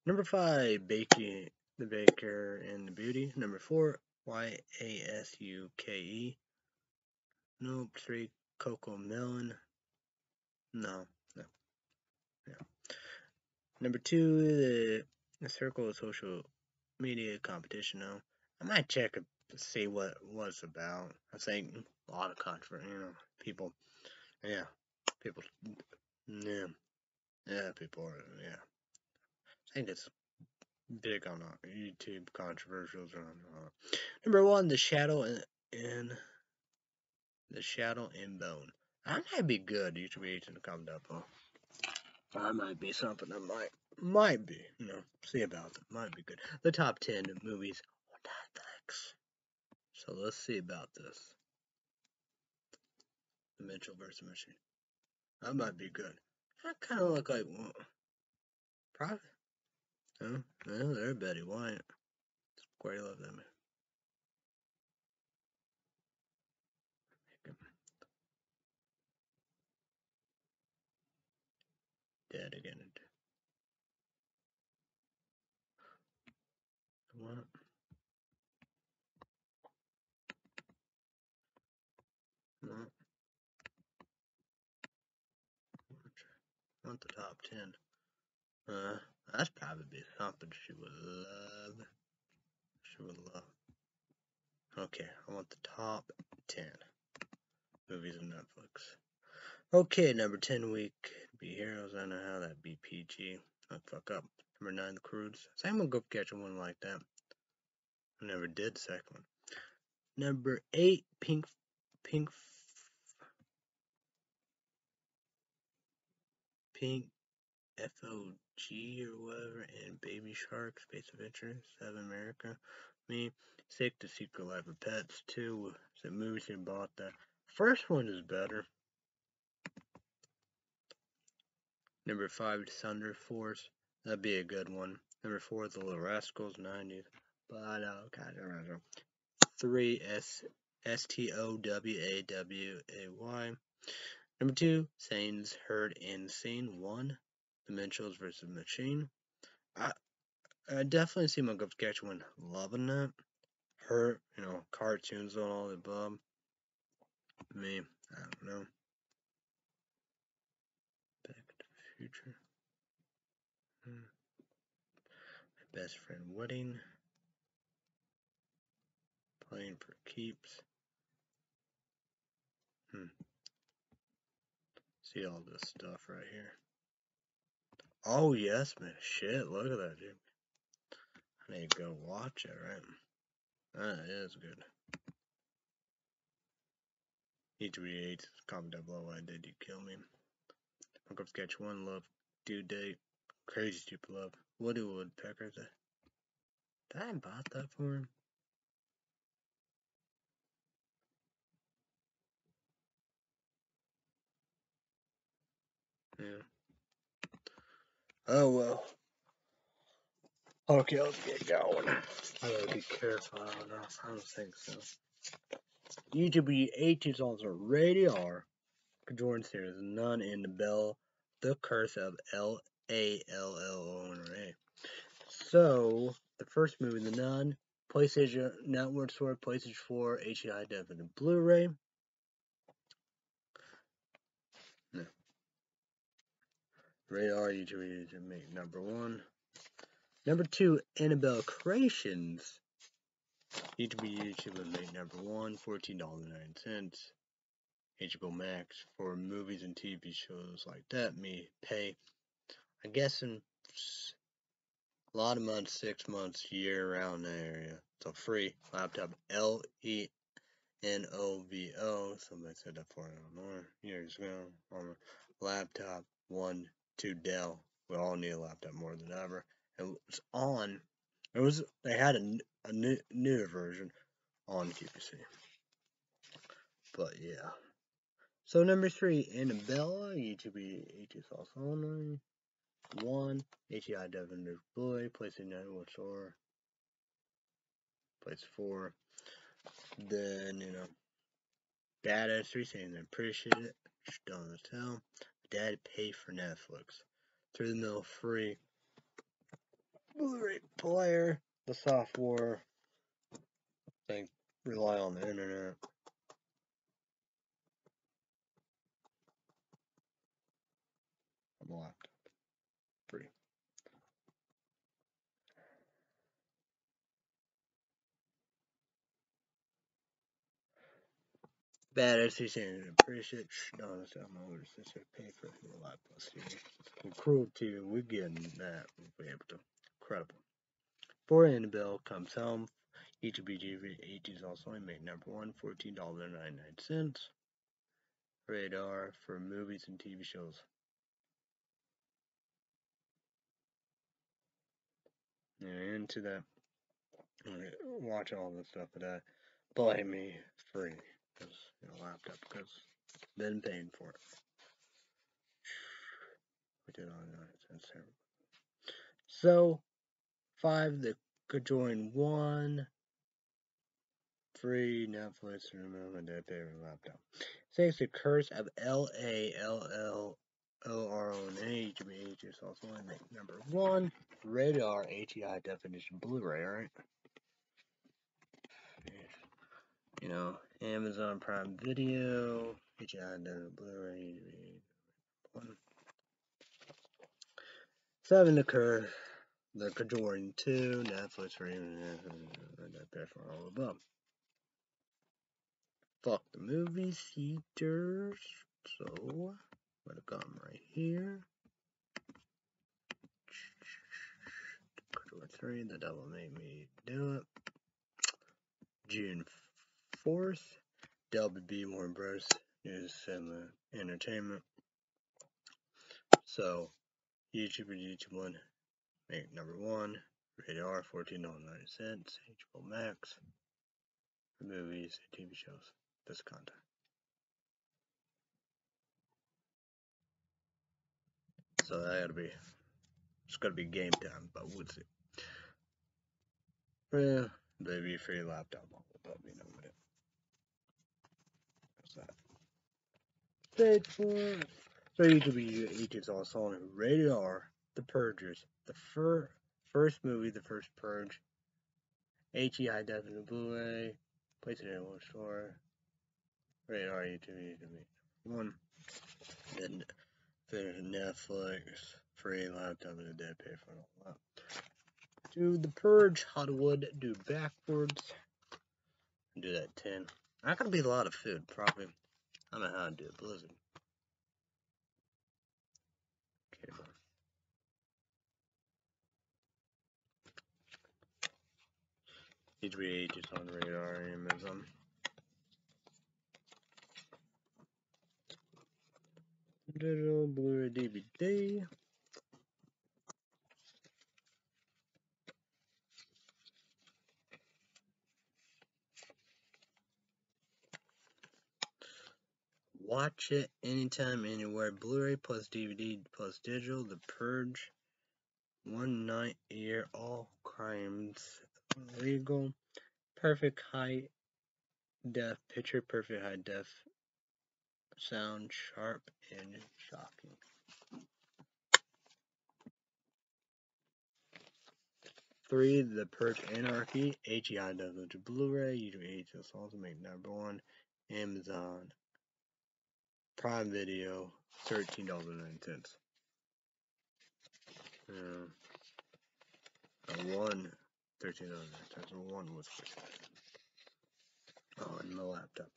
Number five, Baking, the Baker and the Beauty. Number four, Y A S U K E. Nope. Three, CoComelon. No, no. Yeah. Number two, the, the Circle of Social Media Competition. No, I might check it to see what was about. I think a lot of controversy, you know, people, yeah, people, yeah, yeah, people yeah. I think it's big on uh, YouTube controversials. On, uh, number one, The Shadow in, The Shadow in Bone. That might be good. You should YouTube agent comment up. Huh? That might be something that might might be. You know, see about that. Might be good. The top ten movies on Netflix. So let's see about this. The Mitchell versus Machine. That might be good. I kind of look like well, probably Oh, well, they're Betty White. Quite love them. Dead again. What? No. Want the top ten. Uh, that's probably something she would love. She would love. Okay, I want the top 10 movies on Netflix. Okay, number 10 week be heroes. I know how that be PG. I fuck up. Number 9, The Croods. So I'm gonna go catch one like that. I never did second one. Number 8, Pink Pink Pink FOG or whatever, and Baby Shark, Space Adventure, Seven America. Me, Sick, The Secret Life of Pets, two, the movies they bought that. First one is better. Number five, Thunder Force. That'd be a good one. Number four, The Little Rascals, 90s. But uh, God, three, S S T O W A W A Y. Number two, Saints Heard and Seen. One, Mitchells versus Machine. I, I definitely see my Saskatchewan loving that. Her, you know, cartoons and all the above. Me, I don't know. Back to the Future. Hmm. My best friend wedding. Playing for keeps. Hmm. See all this stuff right here. Oh yes, man. Shit, look at that, dude. I need to go watch it, right? That is good. E3 8, comment down below why did you kill me? Minecraft Sketch 1, Love, Due Date, Crazy Stupid Love, Woody Woodpecker. Did I bought that for him? Yeah. Oh well. Okay, let's get going. I gotta be careful. I don't know. I don't think so. YouTube 8 is also radar. Jordan series, None in the Bell, The Curse of L A L L O N A. So, the first movie, The Nun, PlayStation Network Store, PlayStation 4, HDI Dev and Blu-ray. Radar, YouTube to make number one. Number two, Annabelle Creations. YouTube YouTube would make number one, $14.09. HBO Max for movies and TV shows like that. Me pay, I guess in a lot of months, six months, year around area. So free laptop. L E N O V O. Somebody said that for I don't years ago. On a laptop, one, two Dell. We all need a laptop more than ever. It was on. It was. They had a, a new, newer version on QVC. But yeah. So number three, Annabella, YouTube HT Sauce Only. One, HEI Devon Boy, PlayStation Network Store. Place four. Then, you know, Dad three saying appreciate it. Don't tell. Dad pay for Netflix. Through the mill free. Blu-ray player. The software. They rely on the internet. on the laptop. Free. Bad association appreciate no that's not my order sister pay for a lot plus here. Cruelty, we're getting that we'll be able to. Incredible. For Annabelle comes home. Each BGV 8 is also made number one, $14.99. Radar for movies and TV shows. Yeah, into that. Watch all the stuff, but uh, buy me free because know, laptop because been paying for it. We did on nine So five that could join one free Netflix remember that favorite laptop. Six the curse of L A L L O R O N A H is also in number one. Radar ATI definition Blu-ray, alright? You know, Amazon Prime Video, ATI Blu-ray, one. Seven occur. The Conjuring 2, Netflix for that for all above. Fuck the movie theaters. So, let it come right here. Conjuring 3, The Devil Made Me Do It. June 4th, WB Warner Bros. News and Entertainment. So, YouTube and YouTube 1 make number 1. Rated R, $14.90. HBO Max. For movies and TV shows. This content. So that gotta be, it's gotta be game time, but we'll see. Yeah, maybe free laptop. Let me know what it. What's that? Could be agents also on Radar, The Purgers, the fir first movie, The First Purge, HE High Definition Blu-ray, place it in one store, Radar YouTube, YouTube, one, then finish Netflix, free laptop and a dead pay for all that. Do the Purge, Hollywood, do backwards, do that 10. Not gonna be a lot of food, probably. I don't know how to do it, but Blizzard. HBH is on radar, Amazon. Digital Blu-ray DVD. Watch it anytime, anywhere. Blu-ray plus DVD plus digital. The Purge. One night a year. All crimes legal. Perfect high def picture. Perfect high def sound. Sharp and shocking. Three, The Purge Anarchy, HEI does Blu-ray, YouTube also make number one, Amazon Prime Video, thirteen dollars and nine cents. Yeah. A one, thirteen dollars and cents. One was on the oh, laptop.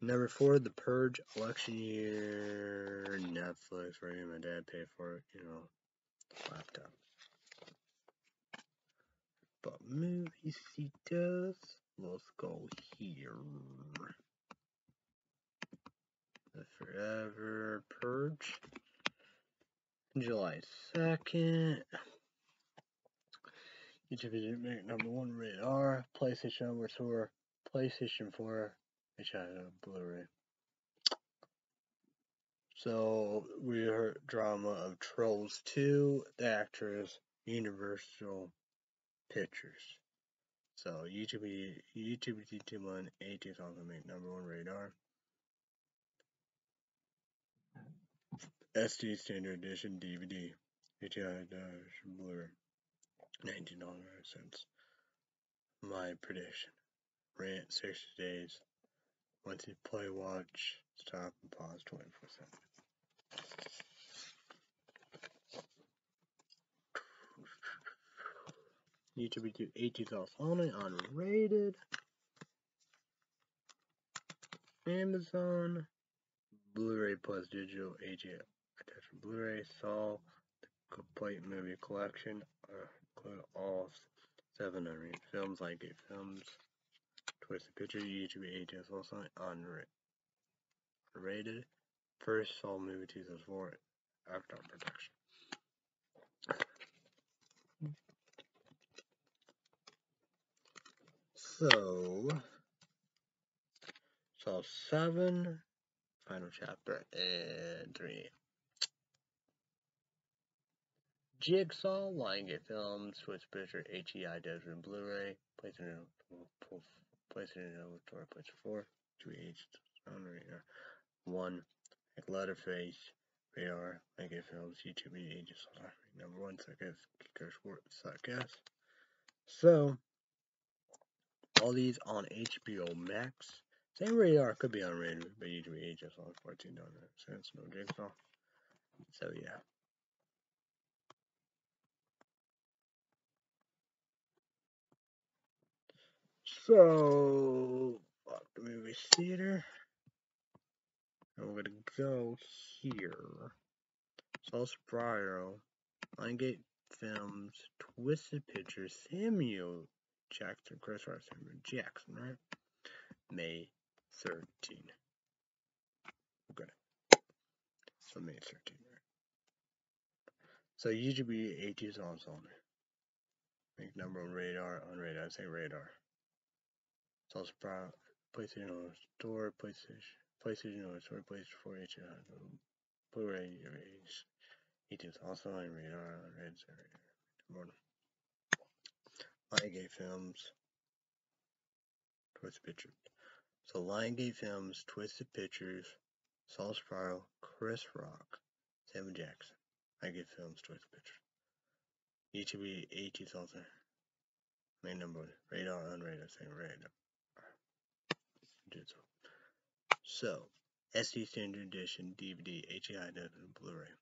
Number four, The Purge, election year, Netflix? And my dad paid for it, you know, laptop. But movie does. let's go here. The Forever Purge. July 2nd. YouTube is number one rated R. PlayStation number tour. PlayStation 4. Which had a Blu-ray. So we heard drama of Trolls 2, the actress, Universal Pictures. So YouTube YouTube YouTube one eight is also make number one radar. SD Standard Edition DVD, HI Blu-ray, nineteen dollars cents. My prediction: rant sixty days. Once you play, watch, stop, and pause twenty four seven. YouTube do 18 dollars only unrated. Amazon Blu-ray plus digital attached Blu-ray Saw the complete movie collection uh, include all seven unrated films like eight films. Twisted Picture YouTube AJ also unrated. First Saw movie 2004 after production. So, so seven, final chapter, and three. Jigsaw, Lionsgate Films, Swiss Picture, HEI Desert Blu-ray, placing it in, placing it in store, place four, two H, one, Leatherface, Radar, Lionsgate Films, YouTube, Aegis, number one, guess, Kicker Sports, I guess. So, all these on HBO Max. Same radar could be On unrated, but usually HS on 14 dollars cents, no jigsaw. So yeah. So, fuck the movie theater. And we're gonna go here. Saul Spiral, Lionsgate Films, Twisted Pictures, Samuel Jackson, Chris Rock, Samuel Jackson, right? May 13. We're gonna. So May 13, right? So usually 18 songs on there. Make number on radar, on radar, I say radar. Saul Spiral, PlayStation on store, PlayStation, PlayStation store, PlayStation 4, H, uh, Blu-ray, 18 also on radar, red, radar. Lionsgate Films, Twisted Pictures. So Lionsgate Films, Twisted Pictures, Saul Spiral, Chris Rock, Samuel Jackson. Lionsgate Films, Twisted Pictures. YouTube 80,000. Main number, radar, unradar, same radar. Digital. So, SD Standard Edition, DVD, HEI, and Blu-ray.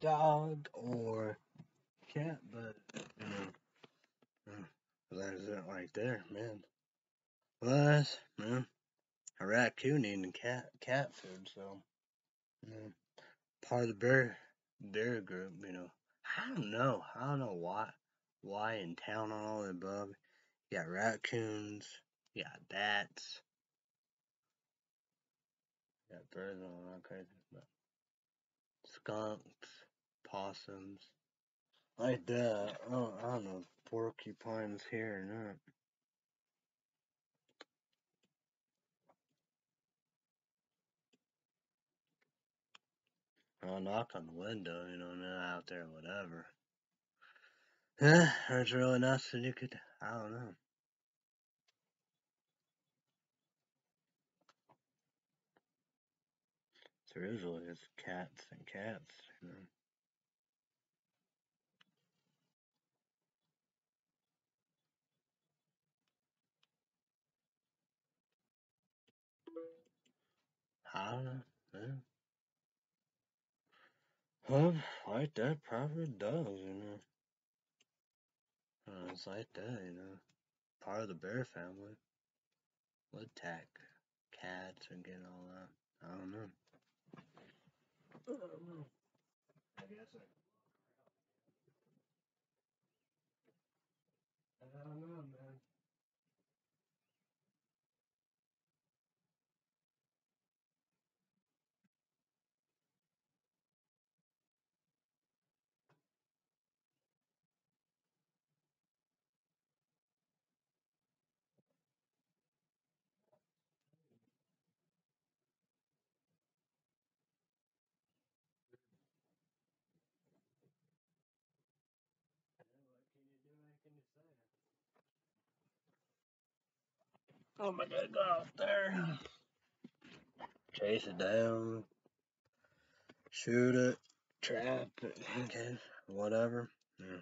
Dog or cat, but you know, there's right there, man. Plus, man, a raccoon eating cat cat food, so part of the bear bear group, you know. I don't know. I don't know why why in town on all the above. You got raccoons, you got bats, got birds that crazy. Skunks, possums. Like that. Oh, I don't know porcupines here or not. I'll knock on the window, you know, out there, whatever. Yeah, there's really nothing you could, I don't know. So usually it's cats and cats, you know. Don't. Yeah. Well, like that probably does, you know. It's like that, you know. Part of the bear family. Attack cats and get all that. I don't know. I guess I. I don't know, Oh my god, go out there. Chase it down. Shoot it. Trap it. Okay. Whatever. Yeah.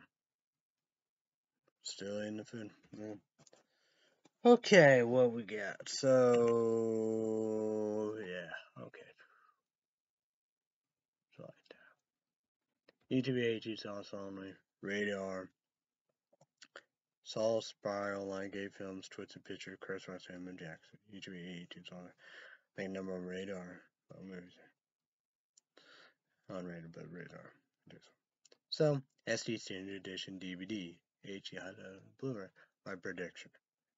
Still eating the food. Yeah. Okay, what we got? So, yeah. Okay. YouTube HD sauce only. Radar. Saul Spiral, Lionsgate Films, Twisted Picture, Chris Ross, Samuel Jackson. YouTube HD sauce only. Make number one radar. Oh, movies. Unrated, but radar. So, SD Standard Edition DVD. HD Blu-ray. My prediction.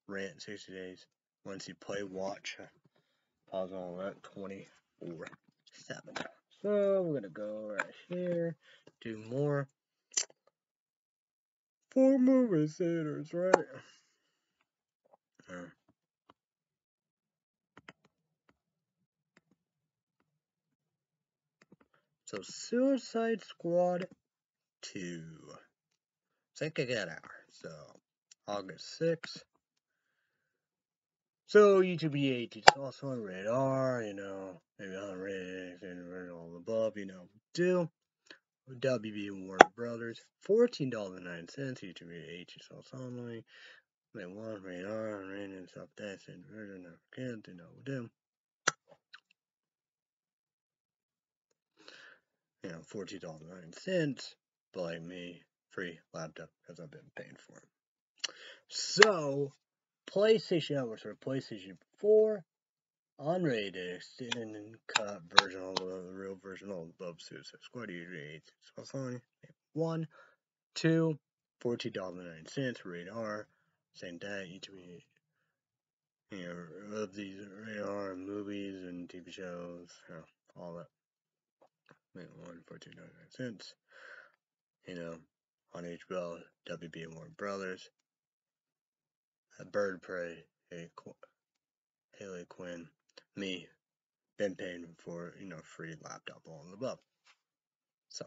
Rant 60 days. Once you play, watch. Pause on that 24 7. So we're gonna go right here, do more. Four movie theaters, right? So Suicide Squad 2. Second hour. So August 6th. So YouTube EH is also on radar, you know, maybe on and all above, you know, do. WB Warner Brothers, fourteen dollars nine cents. YouTube EH is also only. They want radar and rain and stuff. That's it. Version of can't you know do. You know, fourteen dollars nine cents. Blame me, free laptop because I've been paying for it. So PlayStation hours for PlayStation 4 unrated extended cut version of the real version of above Suicide Squad usually 8 so fine. One, two, fourteen dollars nine cents radar. Same that each week. You know, of these radar movies and TV shows, you know, all that. Wait, one fourteen dollars nine cents. You know, on HBO, WB and Warner Brothers a bird prey, a Harley Quinn, me, been paying for, you know, free laptop all the above. So,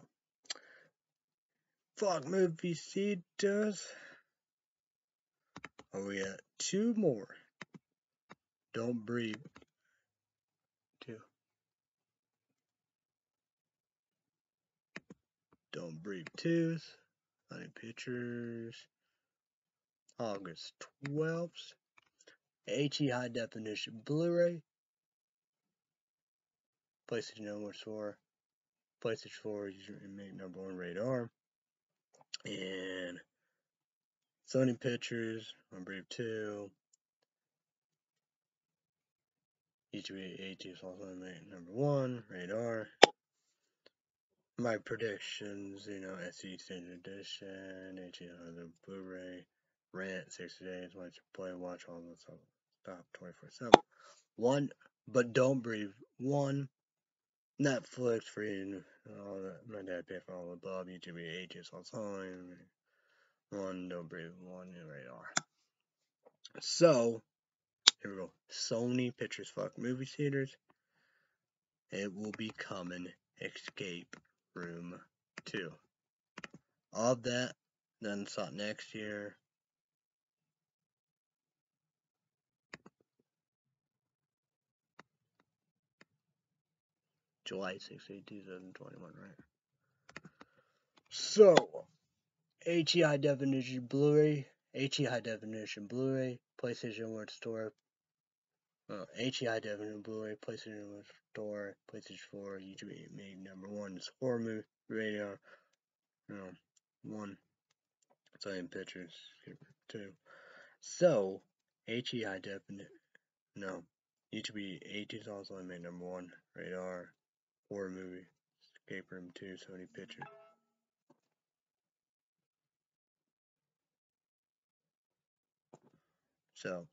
fuck movie Theaters. Oh, we two more. Don't breathe. Two. Don't breathe twos. Sony Pictures. August 12th. HE High Definition Blu-ray. PlayStation number 4. PlayStation 4 make number one radar. And Sony Pictures, on Brave 2. ETB 18 is also make number one, radar. My predictions, you know, SE Extended Edition, HE the Blu-ray. Rant 60 days, you play, watch all the stuff. Stop 24 7. One, but don't breathe. One, Netflix free and all that. My dad paid for all the above. YouTube ages all time. One, don't breathe. One, radar. So, here we go. Sony Pictures Fuck Movie Theaters. It will be coming. Escape Room 2. All of that, then saw next year. July 16, 2021, right? So, HE high definition Blu-ray, HE high definition Blu-ray, PlayStation World Store, uh, HE high definition Blu-ray, PlayStation World Store, PlayStation 4, YouTube made number one is horror movie, radar, you know, one, same pictures, two. So, HE high definition, no, YouTube 18 is also made number one, radar, horror movie, Escape Room 2, Sony Pictures. So,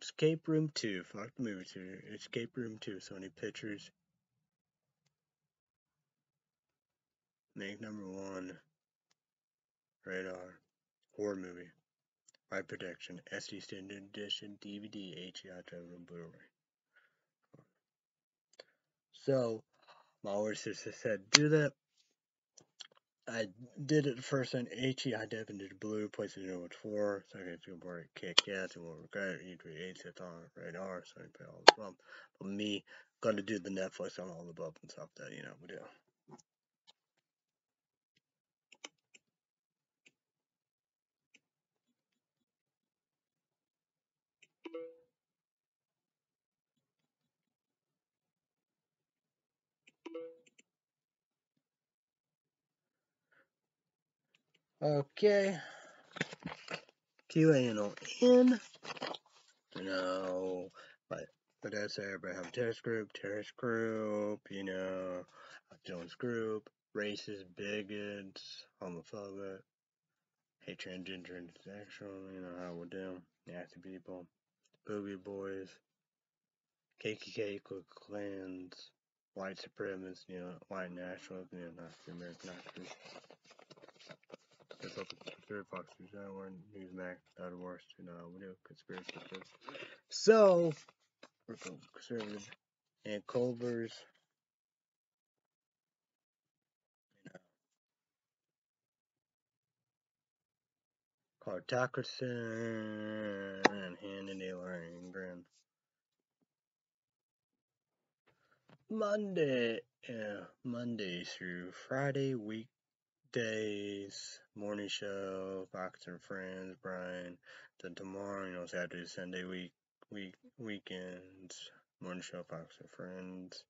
Escape Room 2, fuck the movie theater. Escape Room 2, Sony Pictures. Make number one, Radar, horror movie. My protection, SD Standard Edition, DVD, HEI, and Blu-ray. So my older sister said, do that. I did it first on HE, I did into the blue, placed it in with four, second to board kick yes, and will regret it, E3 eight it's on radar, so I pay all the bump. But me gonna do the Netflix on all the bump and stuff that you know we do. Okay. QAnon. No, but but that's everybody have a terrorist group, terrorist group, you know, Jones group, racist, bigots, homophobic, hate transgender, transsexual, you know how we do, nasty people, boogie boys, KKK, clans, white supremacists, you know, white nationalists, you know, Nazi American Nazis. That's the third Fox News Network, Newsmax. Worst, you know, we do conspiracy theories. So, we're conservative and Culver's. Cartocracy and Hannity Langren. Monday, yeah, Monday through Friday weekdays, morning show, Fox and Friends, Brian. Then tomorrow, you know, Saturday, Sunday week, week, weekends, morning show, Fox and Friends.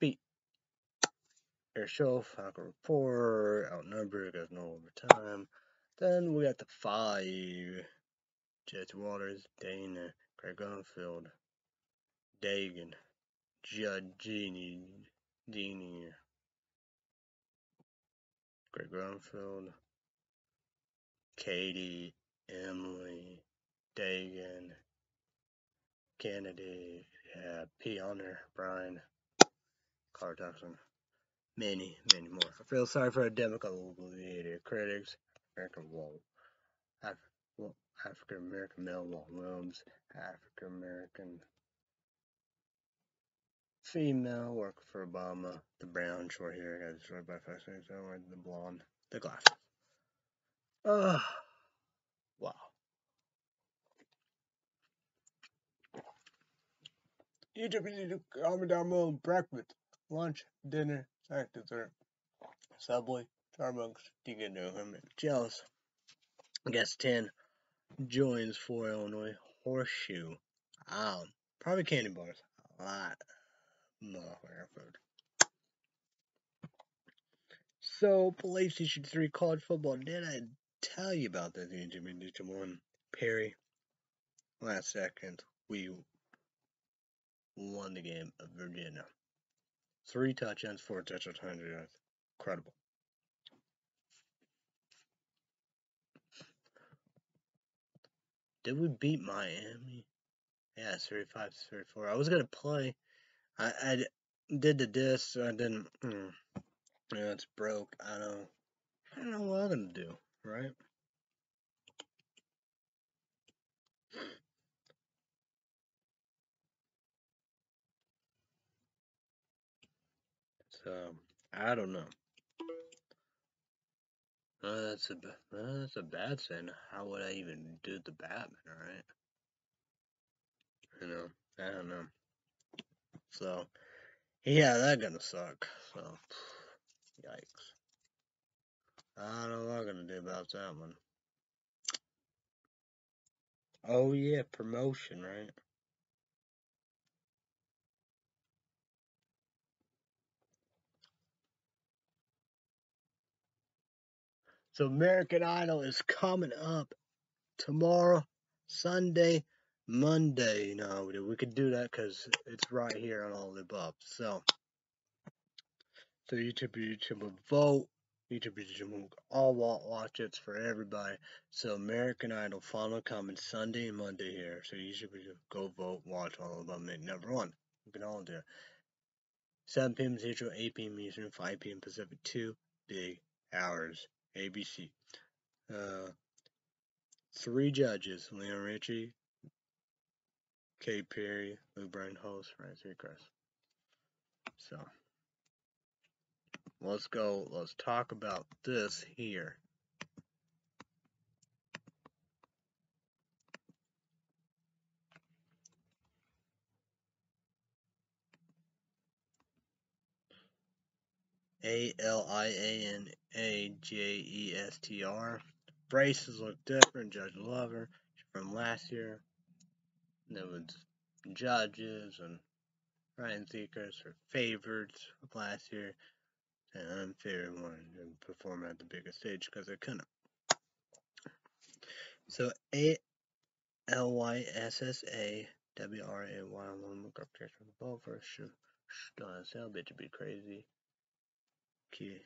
Beat Air Show, Falcon Report, outnumbered, guys no overtime. Then we got the five Jesse Watters, Dana, Greg Gutfeld, Dagan, Judgini, Dini, Greg Katie, Emily, Dagan, Kennedy, yeah, P. Honor, Brian, Carl Thompson, many, many more. I feel sorry for our Democratic critics, American Wall, Af African American male Williams, African American female working for Obama, the brown short hair got destroyed by five seconds, the blonde, the glasses. Oh, wow. Egypt need to comment down below breakfast, lunch, dinner, snack, dessert, Subway, Starbucks, you can do him jealous. Guess 10 joins for Illinois Horseshoe. Um, probably candy bars. A lot. Motherfucker food. So, PlayStation 3 college football. Did I tell you about this? Jimmy one Perry. Last second, we won the game of Virginia. Three touchdowns, four touchdowns, hundred yards. Incredible. Did we beat Miami? Yeah, 35 34. I was going to play. I, I did the disc, so I didn't. Mm, yeah, it's broke. I don't, I don't know what I'm to do, right? So, I don't know. Uh, that's a uh, that's a bad sin. How would I even do the Batman, right? You know, I don't know. So, yeah, that gonna suck. So, yikes. I don't know what I'm gonna do about that one. Oh yeah, promotion, right? So American Idol is coming up tomorrow, Sunday, Monday. No, we could do that because it's right here on all the above. So, so YouTube, YouTube will vote. YouTube, YouTube will all watch it for everybody. So American Idol final coming Sunday and Monday here. So you should go vote, watch all of them. Make Number one, we can all do it. 7 p.m. Central, 8 p.m. Eastern, 5 p.m. Pacific, two big hours. ABC. Uh, three judges: Leon Ritchie, Kay Perry, Lou host? Three Chris. So let's go. Let's talk about this here. A L I A N A J E S T R. Braces look different. Judge Lover from last year. There was judges and Ryan Seekers were favorites last year. And one to perform at the biggest stage because I couldn't. So A L Y S S A W R A Y one from the ball. Should uh, done sell bitch to be crazy. Cute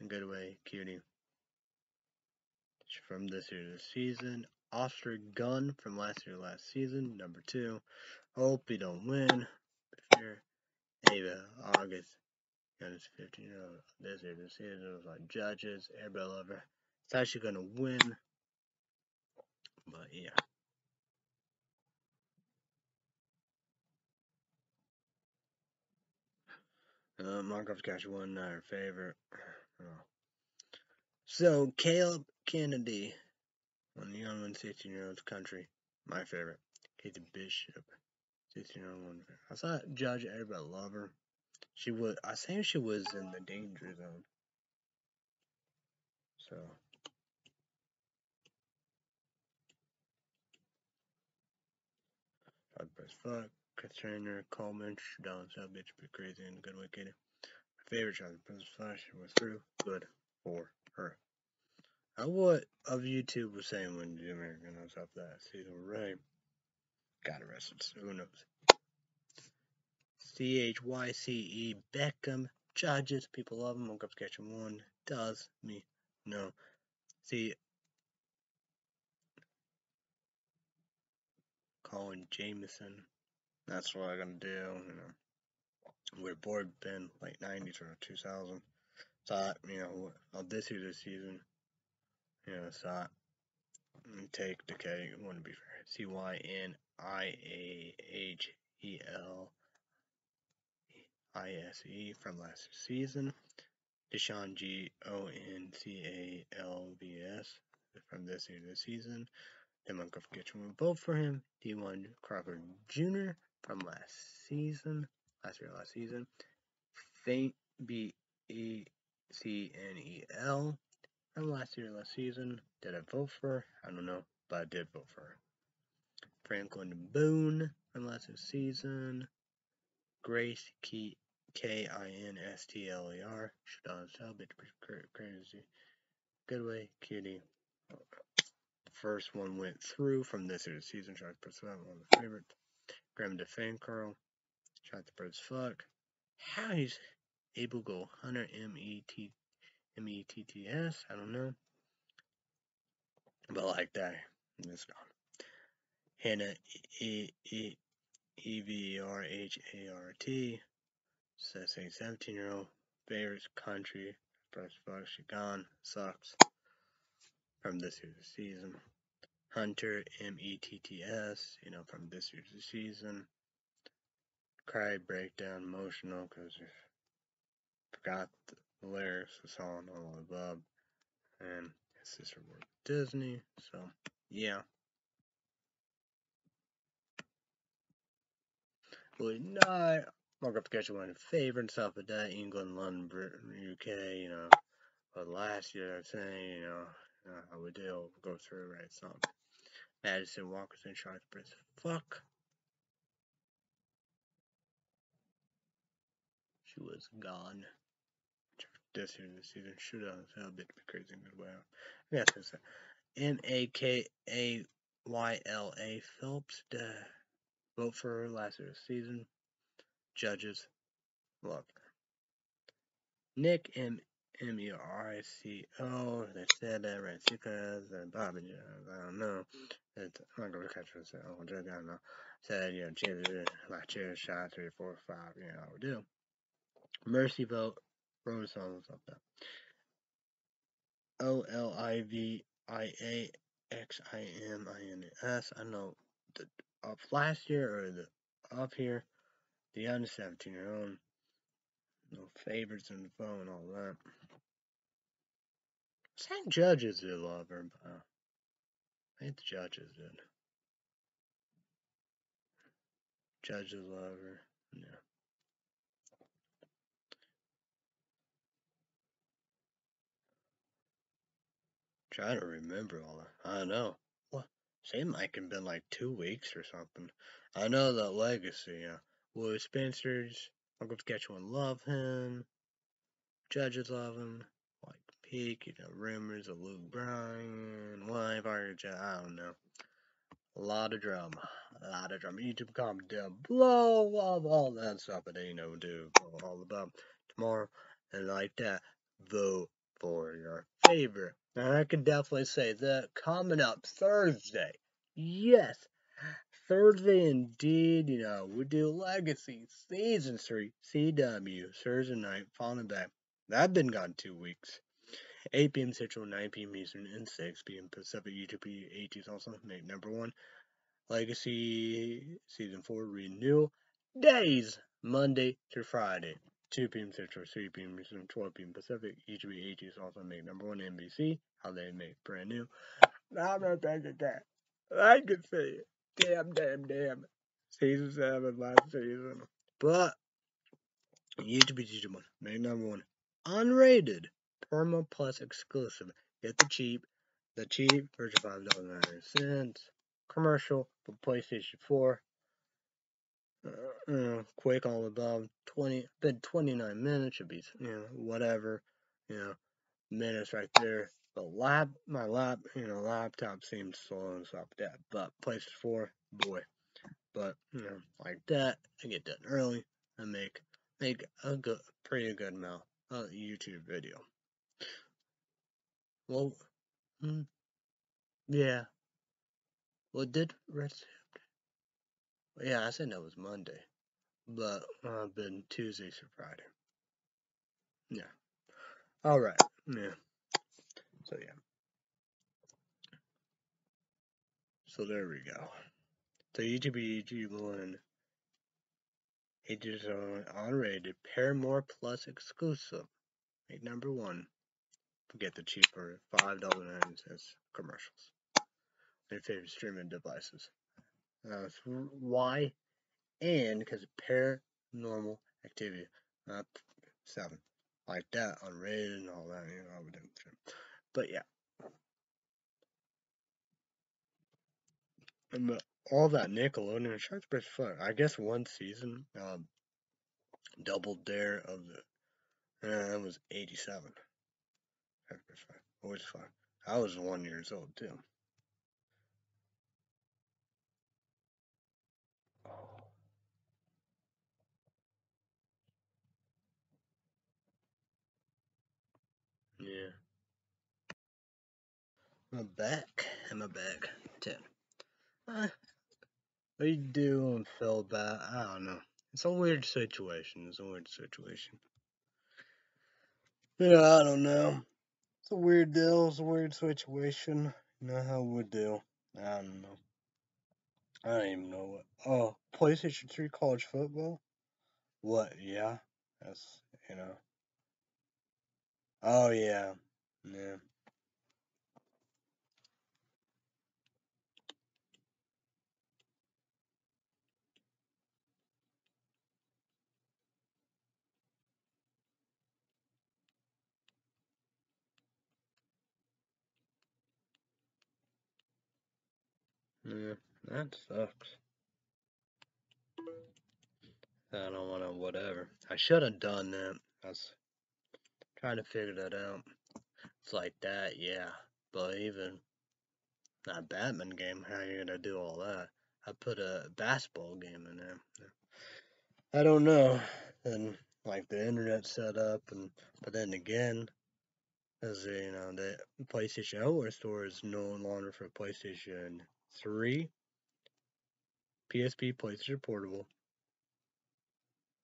in good way, cutie. From this year this season. Oscar Gunn from last year last season, number two. Hope he don't win. Fear Ava uh, August. It's 15 year old this year this season. Was like judges, everybody love her. It's actually gonna win. But yeah. Uh, Markov Cash one our favorite. Oh. So Caleb Kennedy on the young 16 year old's country. My favorite. Kate Bishop. 16 year old one. I saw Judge everybody love her. She was I think she was in the danger zone. So I'd press fuck. Katrina Coleman, down so bitch be crazy and good Katie. My favorite child, Princess Flash, was through. Good for her. Now, what of YouTube was saying when the American was up that season, right? Got arrested, so who knows? C H Y C E Beckham judges. People love him. Woke up catching one. Does me no. See, Colin Jamieson. That's what I'm gonna do. You know, we're bored been late '90s or 2000. Thought you know, I'll this year this season. You know, thought take K. Want to be fair. C Y N I A H E L I S E from last season. Deshaun G O N C A L V S from this year this season. Montgomery Kitchen will vote for him. D1 Crawford Jr. from last season. Last year, last season. Faint B E C N E L from last year, last season. Did I vote for her? I don't know, but I did vote for her. Franklin Boone from last season. Grace Key K I N S T L E R. Shadon Salvage, crazy. Good way, cutie. First one went through from this year's season. Shot the first one, one of the favorites. Graham DeFan Carl. Shot the bird's fuck. How he's able to go Hunter M E T M E T T S. I don't know. But like that, it's gone. Hannah E E E V R H A R T. Says a 17 year old favorite country. Press fuck, she gone. Sucks. From this year's season. Hunter, M E T T S, you know, from this year's season. Cry, breakdown, emotional, because forgot the the song, all above. And his sister worked Disney, so yeah. Good night. Mark up to one favorite stuff of that England, London, Britain, UK, you know. But last year, I'm saying, you know, you know how we do go through, right? So, Madison Walker's in charge, but fuck. She was gone. This year, this season, should have a bit crazy in good way. Yes, it's M A K A Y L A Phillips. Vote for last year's season judges love Nick M M E R I C O. They said that right because and Bobby Jones. I don't know. It's, I'm not gonna catch this. I don't know. Said you know, cheers, like cheers, shot three, four, five. You know, we do. Mercy vote. Songs like that. O L I V I A X I M I N S. I know the up last year or the up here the under 17 year old. No favorites in the phone, all that. St. Judges did love her, but I think the judges did. Judges love her. Yeah. Trying to remember all that. I don't know. What? Seemed like it been like two weeks or something. I know that legacy. Uh, yeah. Will Spencer's Uncle Sketchwan love him? judges love him. Like Peak, you know, rumors of Luke Bryan, wife, I don't know. A lot of drama. A lot of drama. YouTube comment down below all, all that stuff that you know do all about tomorrow and like that. Vote for your favorite. And I can definitely say that coming up Thursday. Yes, Thursday indeed, you know, we do Legacy Season 3 CW Thursday night, following back. I've been gone two weeks. 8 p.m. Central, 9 p.m. Eastern, and 6 p.m. Pacific. YouTube ATs also make number one. Legacy Season 4 renewal days, Monday through Friday. 2 p.m. Central, 3 p.m. Eastern, 12 p.m. Pacific. YouTube ATs also make number one NBC. How they make brand new. I'm not thinking that. I can say it. Damn, damn, damn. Season 7 last season. But YouTube one, make number one. Unrated Paramount Plus exclusive. Get the cheap, the cheap version five dollars ninety cents. Commercial for PlayStation 4. Uh, uh, quick all above 20 been 29 minutes should be you know whatever you know minutes right there the lap my lap you know laptop seems slow and stuff like that but PlayStation 4 boy but you know like that I get done early and make make a good pretty good amount of YouTube video well, hmm, yeah. Well, did rest. Yeah, I said that was Monday, but uh, been Tuesday through Friday. Yeah. All right. Yeah. So yeah. So there we go. So YouTube one. It is on unrated Paramount Plus exclusive. Make number one get the cheaper $5.90 commercials your favorite streaming devices. Uh, why? And because of paranormal activity, not seven, like that, on unrated and all that, you know, I would But yeah. And all that Nickelodeon, Sharks pretty fun. I guess one season, um, Double Dare of the, uh, that was 87. Packers fine. Always fine. I was one years old too. Yeah. I'm back. I'm back. Ten. Uh, what you do and feel bad? I don't know. It's a weird situation. It's a weird situation. Yeah, I don't know. It's a weird deal. It's a weird situation. You know how we do. I don't know. I don't even know what. Oh, PlayStation 3 college football? What? Yeah. That's, you know. Oh, yeah. Yeah. Yeah, that sucks. I don't want to, whatever. I should have done that. Was trying to figure that out. It's like that, yeah. But even that Batman game, how are you gonna do all that? I put a basketball game in there. I don't know. And like the internet set up, and but then again, as you know, the PlayStation Outdoor Store is no longer for PlayStation 3, PSP, PlayStation Portable,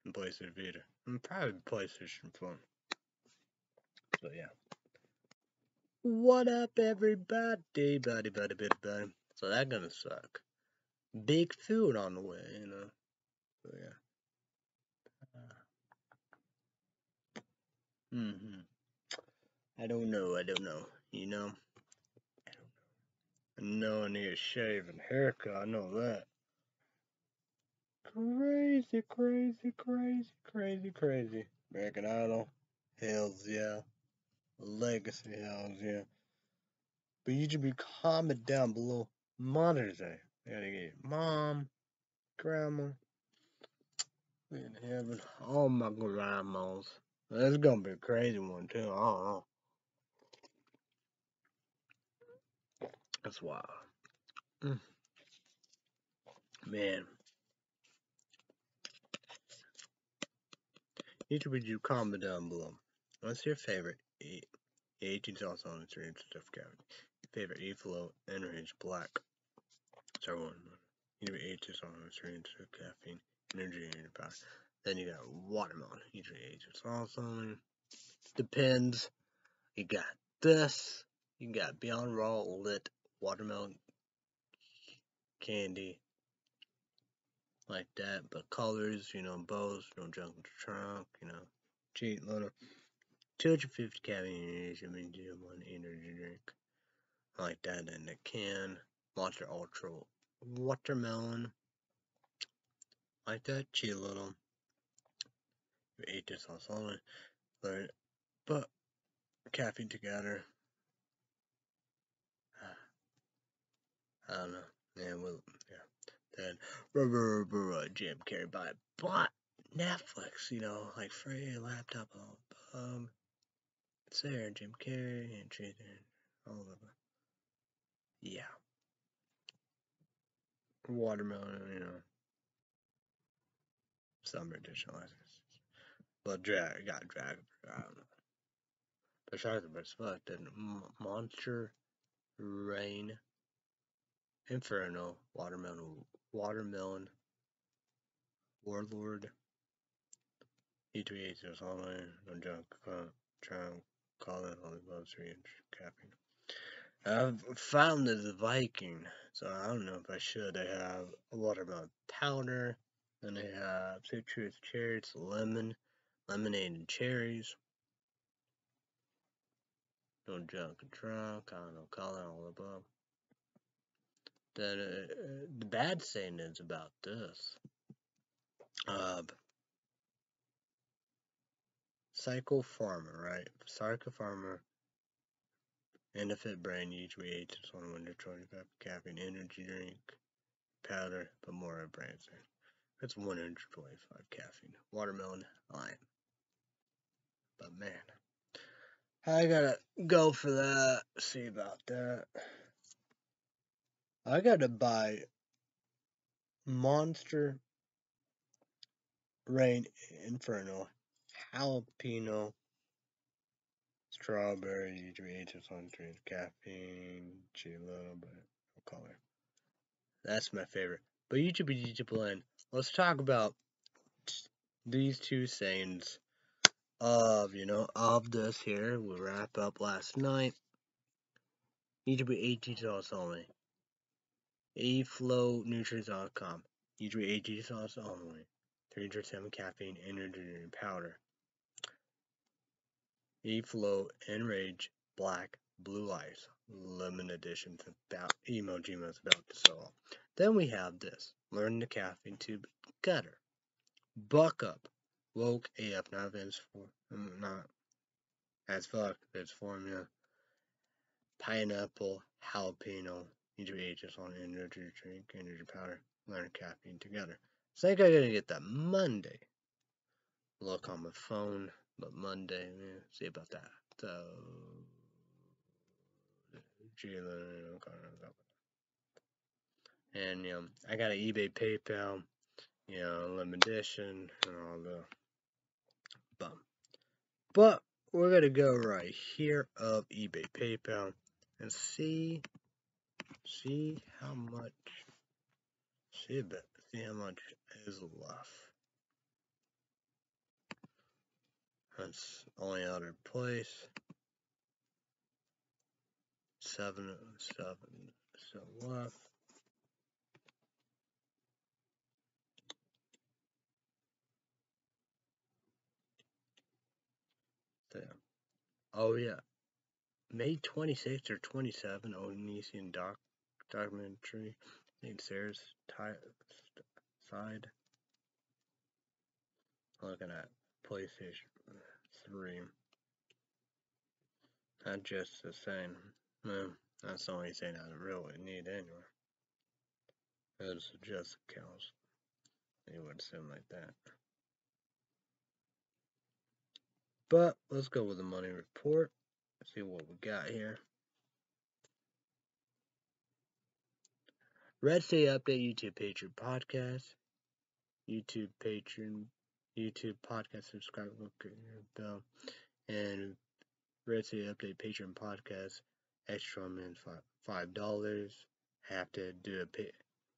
and PlayStation Vita. And probably PlayStation Phone. So yeah. What up, everybody? Buddy, buddy, buddy, buddy. So that gonna suck. Big food on the way, you know. So yeah. Uh, mm-hmm. I don't know. I don't know. You know. I don't know I need a shave and haircut. I know that. Crazy, crazy, crazy, crazy, crazy. American Idol. Hells yeah. Legacy Hells yeah. But you should be comment down below Mother's Day. Gotta get mom, grandma, in heaven, all my grandmas. This is gonna be a crazy one too. I don't know. That's wild. Mm. Man. Each of you comment down below. What's your favorite? E 18 sauce on the stream stuff Kevin. Favorite flow enraged black. Sorry one. You do 18 sauce on the stream stuff caffeine energy and power. Then you got watermelon. Usually 18 sauce on. Depends. You got this. You got Beyond Raw Lit watermelon candy like that, but colors, you know, bows, no junk trunk, you know, cheap little 250 caffeine I mean, do one energy drink like that in the can, Monster Ultra watermelon like that, a little. We ate this on solid, but caffeine together I don't know. Yeah, well, yeah. Then rubber Jim Carrey by bought Netflix, you know, like free laptop. Um, there, Jim Carrey and Jason, all of them. Yeah. Watermelon, you know. Summer edition license. But drag, got drag, I don't know. But Sharks are fuck. Then Monster Reign Inferno, Watermelon, Watermelon, Warlord, E28 is online, no junk, uh, trying call it only above 3 inch capping. I've found the Viking, so I don't know if I should. They have a watermelon powder, and they have citrus cherries, lemon, lemonade and cherries. No junk and trunk, I don't know, it all above that uh, the bad thing is about this. Uh, Psycho Pharma, right? Psycho Pharma, Benefit Brain, each we ate this one when 25 caffeine energy drink, powder, but more of brain That's 125 caffeine. Watermelon, lime. But man, I gotta go for that. See about that. I gotta buy Monster Reign Inferno Jalapeno Strawberry HHS on trees, caffeine, bit of color. That's my favorite. But YouTube YouTube blend. Let's talk about these two sayings of you know of this here. We'll wrap up last night. YouTube 18 sauce only aflownutrients.com. Usually AG sauce only. 307 caffeine energy powder. E-Flow Enrage Black Blue Ice Lemon Edition about emoji is about to sell. Then we have this. Learn the caffeine to gutter. Buck up. Woke AF not as for mm, not as fuck. It's formula. Pineapple jalapeno EGHs on energy drink, energy powder, learn caffeine together. So I think I'm gonna get that Monday. Look on my phone, but Monday, yeah, see about that. So, and you know, I got an eBay, PayPal, you know, limit edition, and all the bum. But we're gonna go right here of eBay, PayPal, and see see how much see see how much is left that's only other place seven seven so left there oh yeah May 26th or 27, Onision doc documentary. Think Sarah's side. Looking at PlayStation 3. Not just the same. No, that's the only thing I really need anyway. It's just accounts. You would assume like that. But let's go with the money report. See what we got here. Red State Update YouTube Patreon podcast. YouTube Patreon YouTube podcast subscribe bell and Red State Update Patreon podcast extra man five dollars. Have to do a pay,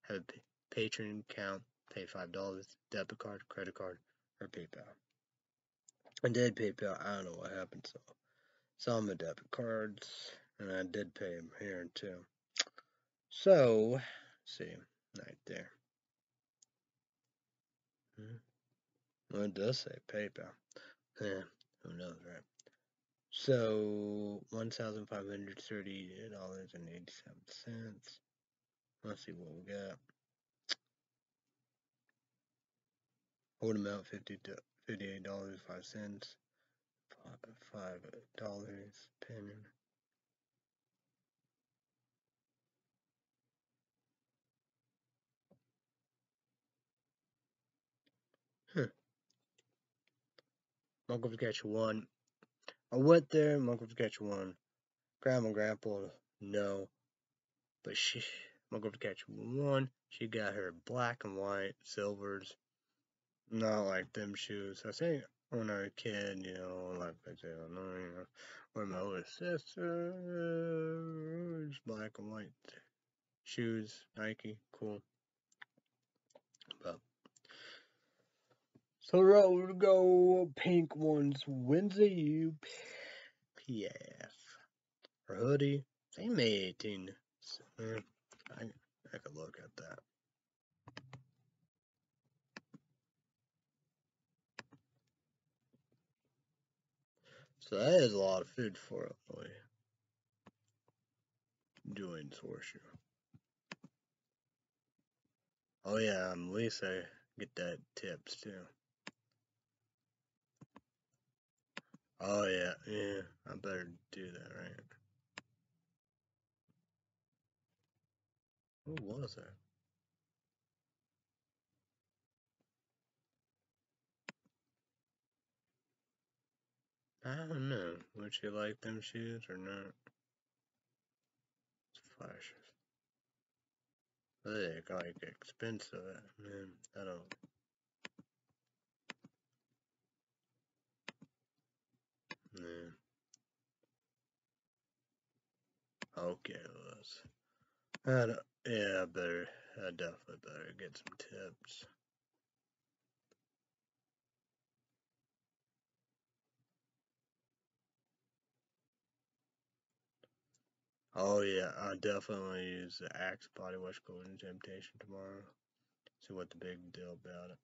have a patron account, pay five dollars, debit card, credit card, or PayPal. I did PayPal. I don't know what happened. So some of the debit cards, and I did pay them here too. So see right there. Hmm. Well, it does say PayPal. Yeah, who knows, right? So one thousand five hundred thirty dollars and eighty seven cents. Let's see what we got. Hold amount fifty fifty eight dollars five cents. Five dollars pen. Huh. Uncle Catch one. I went there, Uncle Catch one. Grandma and Grandpa, no. But she, Uncle Catch one, she got her black and white silvers. Not like them shoes. I think when I was a kid, you know, like I said, I know, you know, with my older sister, black and white shoes, Nike, cool. But so we're gonna go pink ones Wednesday UPF. Her hoodie, same May 18. So, I, I could look at that. So that is a lot of food for boy. Doing horseshoe. Oh yeah, um, at least I get that tips too. Oh yeah, yeah, I better do that, right? Who was that? I don't know. Would you like them shoes or not? It's flashes. They're like expensive, man. I don't. Yeah. Okay, let's. I yeah, I better. I definitely better get some tips. Oh yeah, I definitely use the Axe body wash golden temptation tomorrow. See what the big deal about it.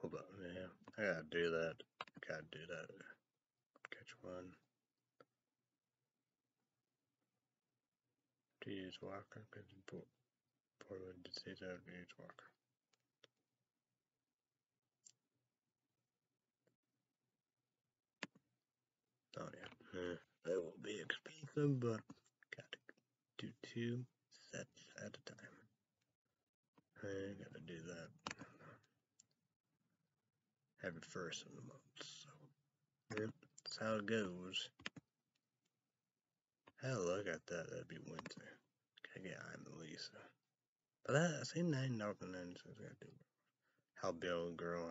Hold on, yeah, I gotta do that. I gotta do that. Catch one. To use Walker, Portland disease out to use Walker. Oh yeah, yeah. That will be expensive, but gotta do two sets at a time. I gotta do that every first of the month. So that's how it goes. Hell, look at that. That'd be Wednesday. Okay, yeah, I'm the Lisa. But that, I see nine dollars and nine cents. Gotta do how Bill girl.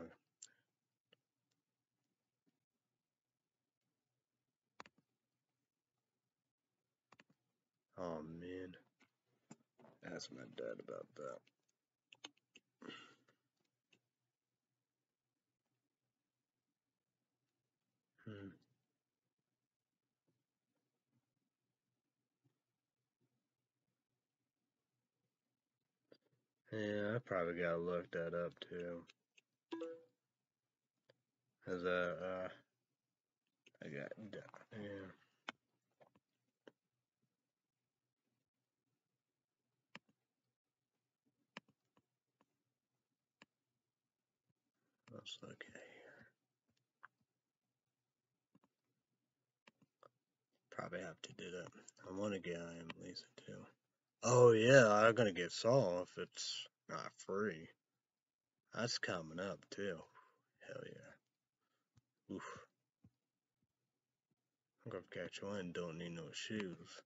Oh man. Ask my dad about that. Hmm. Yeah, I probably gotta look that up too. Cause uh, uh I got yeah. Let's look at here. Probably have to do that. I want to get I am Lisa too. Oh yeah, I'm gonna get Saul if it's not free. That's coming up too. Hell yeah. Oof. I'm gonna catch one, don't need no shoes.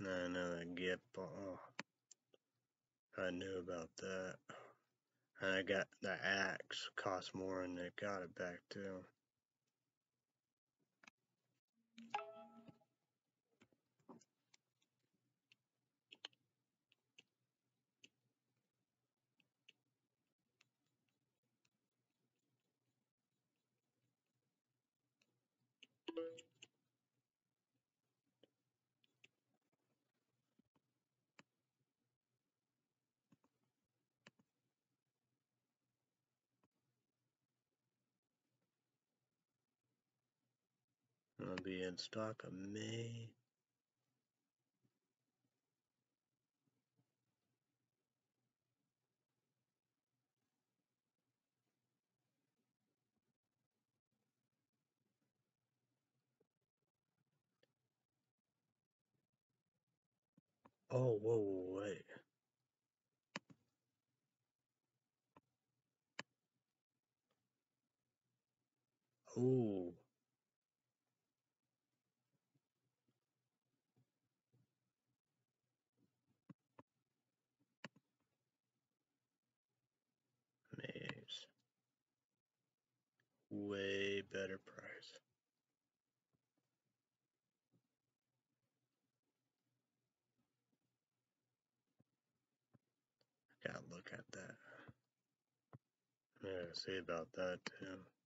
Nah, another gift. Oh, uh, I knew about that. And I got the axe, cost more, and they got it back too. It'll be in stock of May. Oh, whoa, wait. Oh, Way better price. Gotta look at that. Yeah, see about that too.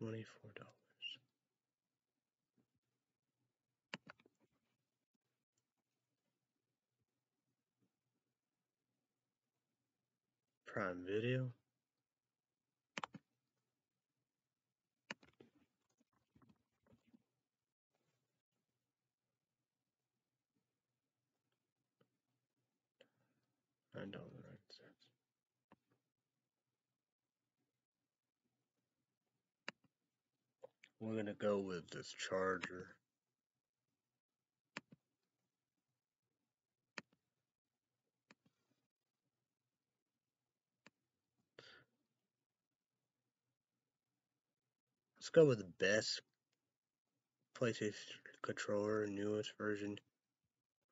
Twenty-four dollars. Prime Video. Nine dollars nine cents. We're gonna go with this charger. Let's go with the best PlayStation controller, newest version.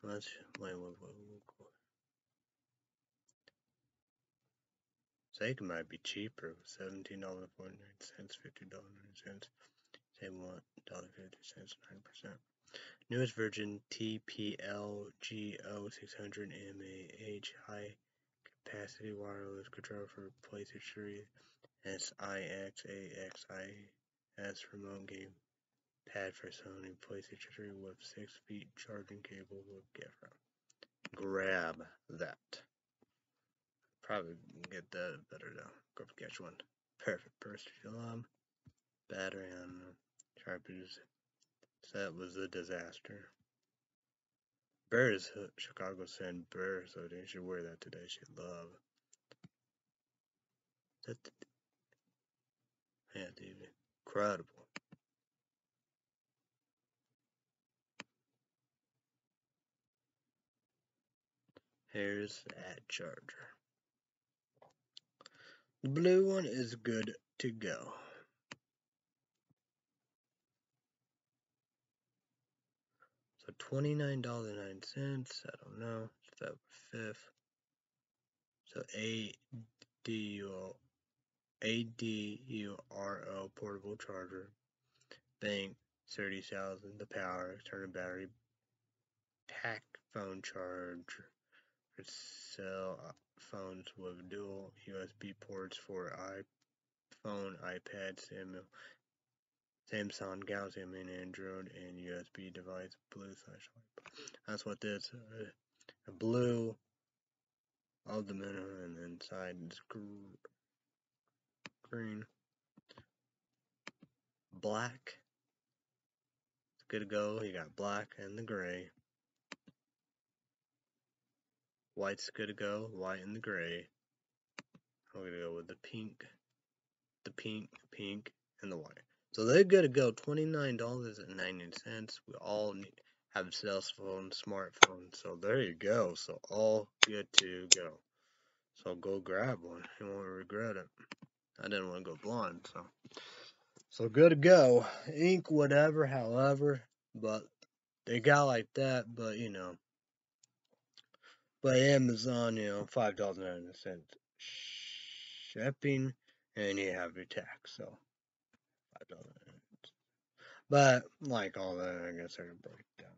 Let's wait, wait, wait, wait. Sega might be cheaper, seventeen dollars forty nine cents, fifty dollars cents, say one dollar fifty cents, nine percent. Newest version TPLGO six hundred mAh high capacity wireless controller for PlayStation 3 SIXAXIS remote game pad for Sony PlayStation 3 with 6 feet charging cable with gift wrap. Grab that. Probably get that better though. Go catch one. Perfect burst film. Battery on sharpness. So that was a disaster. Bears, uh, Chicago sent Bear, so they should wear that today. She love. That, yeah, dude, incredible. Here's that charger. The blue one is good to go. So $29.09, I don't know, February 5th. So ADUO, ADURO portable charger, bank, 30,000, the power, external battery, pack phone charger, for cell uh, phones with dual USB ports for iPhone, iPad, Samuel, Samsung Galaxy Mini Android and USB device blue slash That's what this uh, blue of the menu and inside is green. Black. It's good to go. You got black and the gray. White's good to go. White and the gray. I'm gonna go with the pink the pink pink and the white so they're to go $29.90 we all have cell phone smartphone so there you go. So all good to go. So go grab one. You won't regret it. I didn't want to go blind so. So good to go. Ink whatever however but they got like that but you know. But Amazon you know five dollars ninety cents shipping and you have your tax so five dollars but like all that I guess I can break down.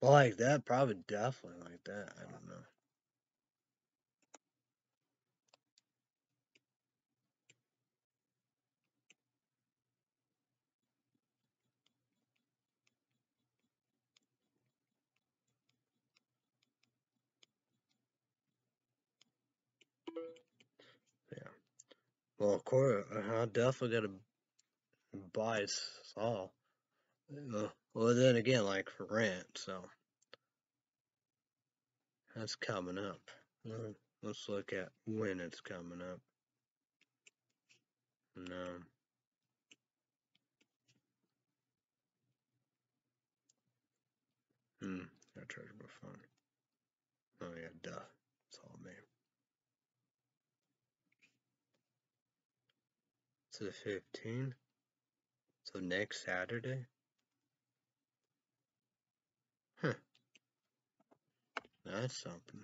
But like that probably definitely like that I don't know. Yeah. Well, of course, I definitely gotta buy Saw. Uh, well, then again, like for rent, so that's coming up. Let's look at when it's coming up. No. Hmm. Charge my phone. Oh yeah, duh. It's all me. To the 15th. So next Saturday? Huh. That's something.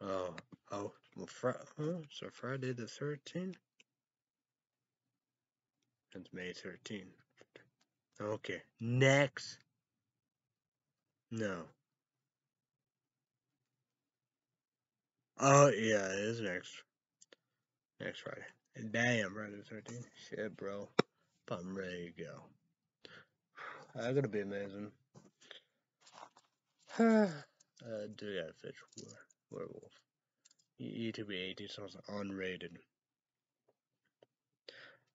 Oh, oh, well, Fri oh, so Friday the 13th? It's May 13th. Okay, next. No, Oh yeah, it is next next Friday. Damn, Friday the thirteenth. Shit, bro. But I'm ready to go. That's gonna be amazing. uh, do got fish werewolf. YouTube 18 sounds unrated.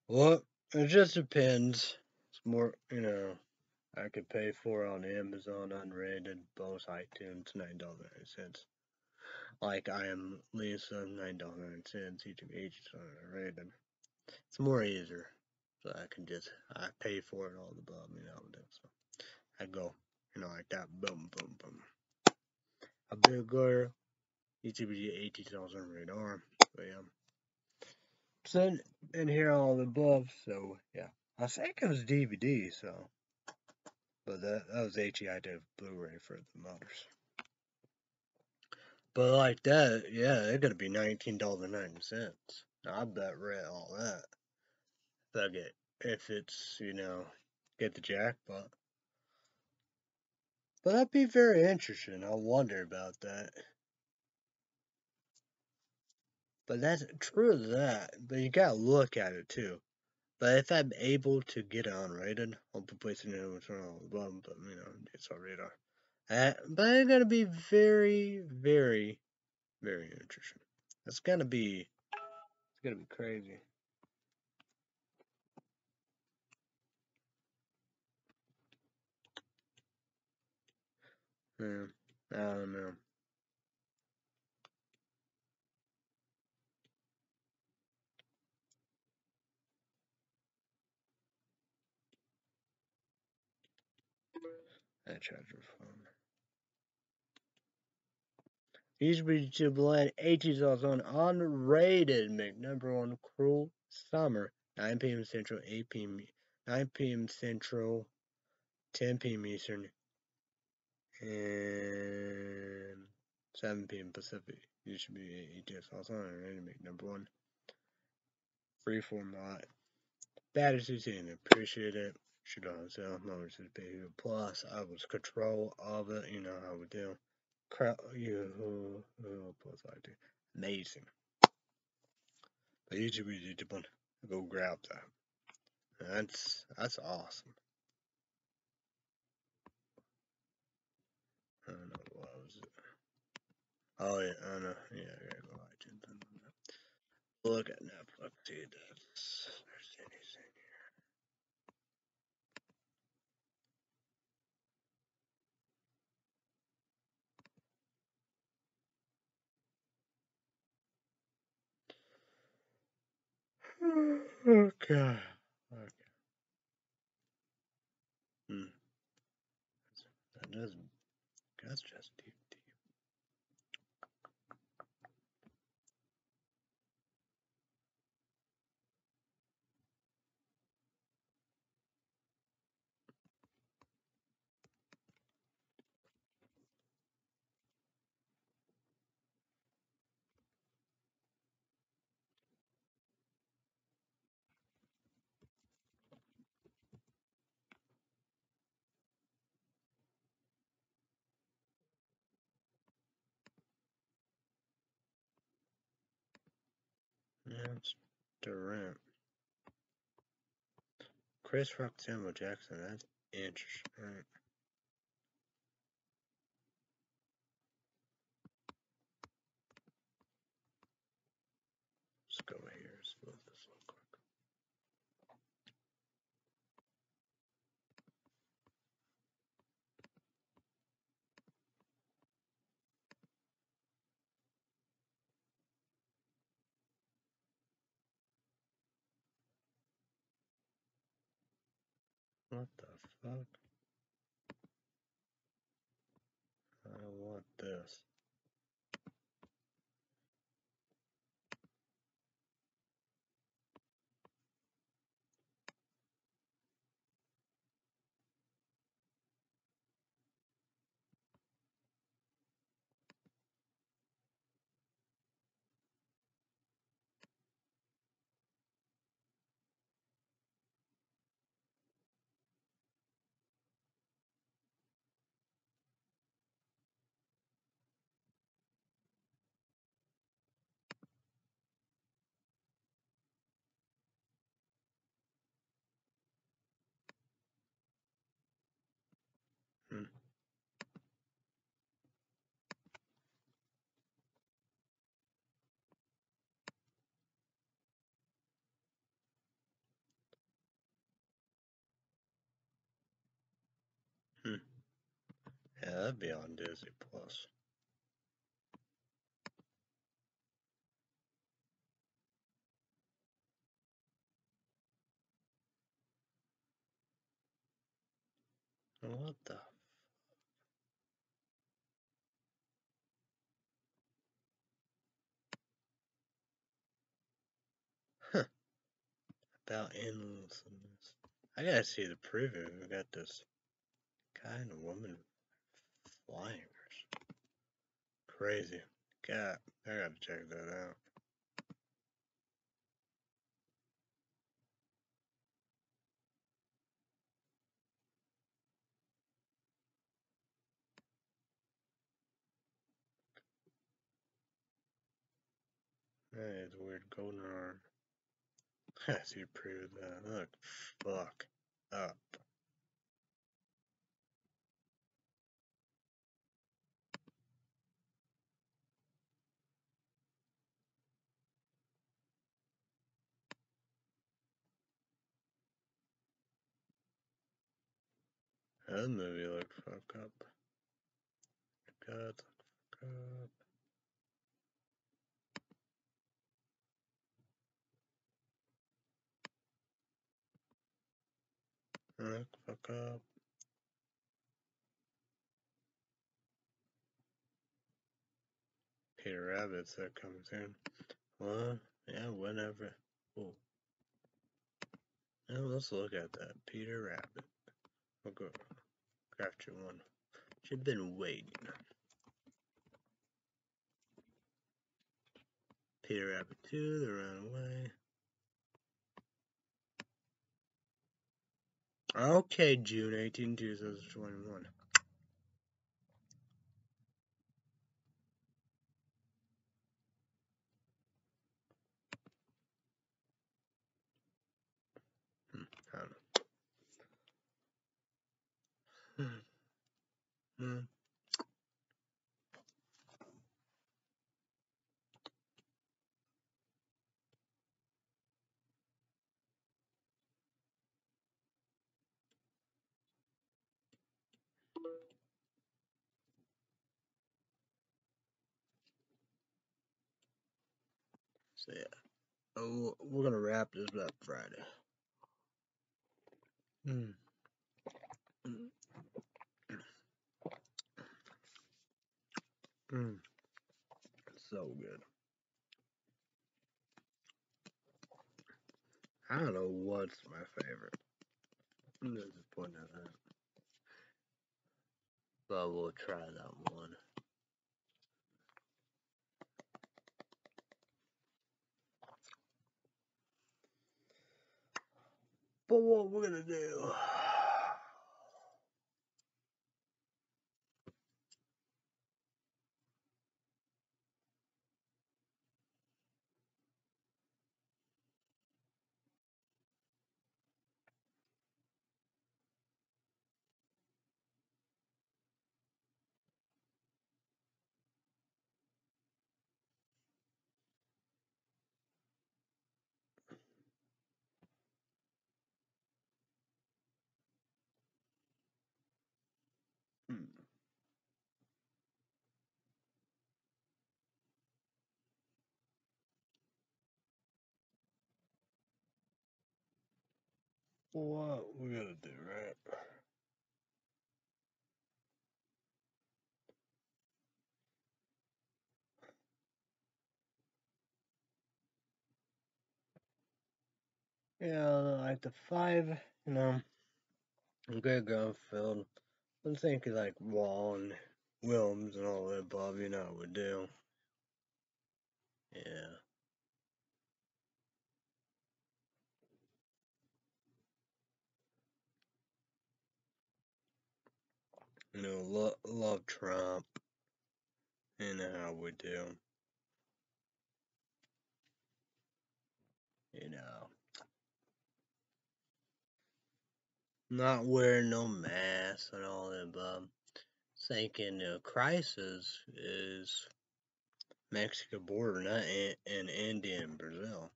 Well, it just depends. It's more, you know, I could pay for on Amazon unrated, both iTunes, nine dollars cents like I am Lisa nine dollar nine cents each of each rated. It's more easier. So I can just I pay for it all the above, you know. So I go, you know, like that, boom, boom, boom. A bigger each of you eighty thousand radar. So yeah. So in here all the above, so yeah. I think it was DVD, so but that that was HEI to Blu-ray for the motors. But like that, yeah, it's gonna be nineteen dollars ninety cents. I bet red all that. If I if it's you know get the jackpot. But that'd be very interesting. I wonder about that. But that's true of that. But you gotta look at it too. But if I'm able to get it unrated, I'll be placing it on the bottom, but you know, it's already radar. Uh, but it's gonna be very, very very interesting. It's gonna be it's gonna be crazy. Yeah, I don't know. I charge your phone. Usually to blend 80s on unrated number one cruel summer 9 p.m. Central 8 p.m. 9 p.m. Central 10 p.m. Eastern and 7 p.m. Pacific. You should be 80s also on unrated make number one freeform lot. That is insane. Appreciate it. Should on sale. Moments is Baby Plus. I was control of it. You know how we do. Uh, like amazing. But YouTube is YouTube go grab that. That's that's awesome. I don't know what was it. Oh yeah, I know. Yeah, I gotta go iTunes. Look at Netflix. See this. There's anything here. Okay. Okay. Hmm. That does. That's just deep. deep. Yeah, it's Durant. Chris Rock, Samuel Jackson. That's interesting. Right. Let's go here. Split this real quick. What the fuck? I don't want this. Hmm. Hmm. Yeah, that'd be on Disney Plus. What the? Huh. About endlessness. I gotta see the preview. We got this kind of woman flying. or s- Crazy. God, I gotta check that out. That is weird. Golden arm. The preview of that. Look, fuck up. That movie looked fuck up. God, fuck up. Look fuck up. Peter Rabbit said coming soon. Well, yeah, whatever. Oh. Now let's look at that. Peter Rabbit. Go. You one. She's been waiting. Peter Rabbit 2, The Runaway. Okay, June 18, 2021. Mm. So yeah, oh, we're gonna wrap this up Friday. Hmm. Mm. Mm. So good. I don't know what's my favorite. I'm just putting that. But we'll try that one. But what we're gonna do what we're gonna do, right? Yeah, like the five, you know, Greg Gutfeld. I'm thinking like Wall and Wilms and all that above, you know, would do. Yeah. You know, lo- love Trump. You know how we do. You know. Not wearing no mask and all that above. Thinking the crisis is Mexico border, not in, in India and Brazil.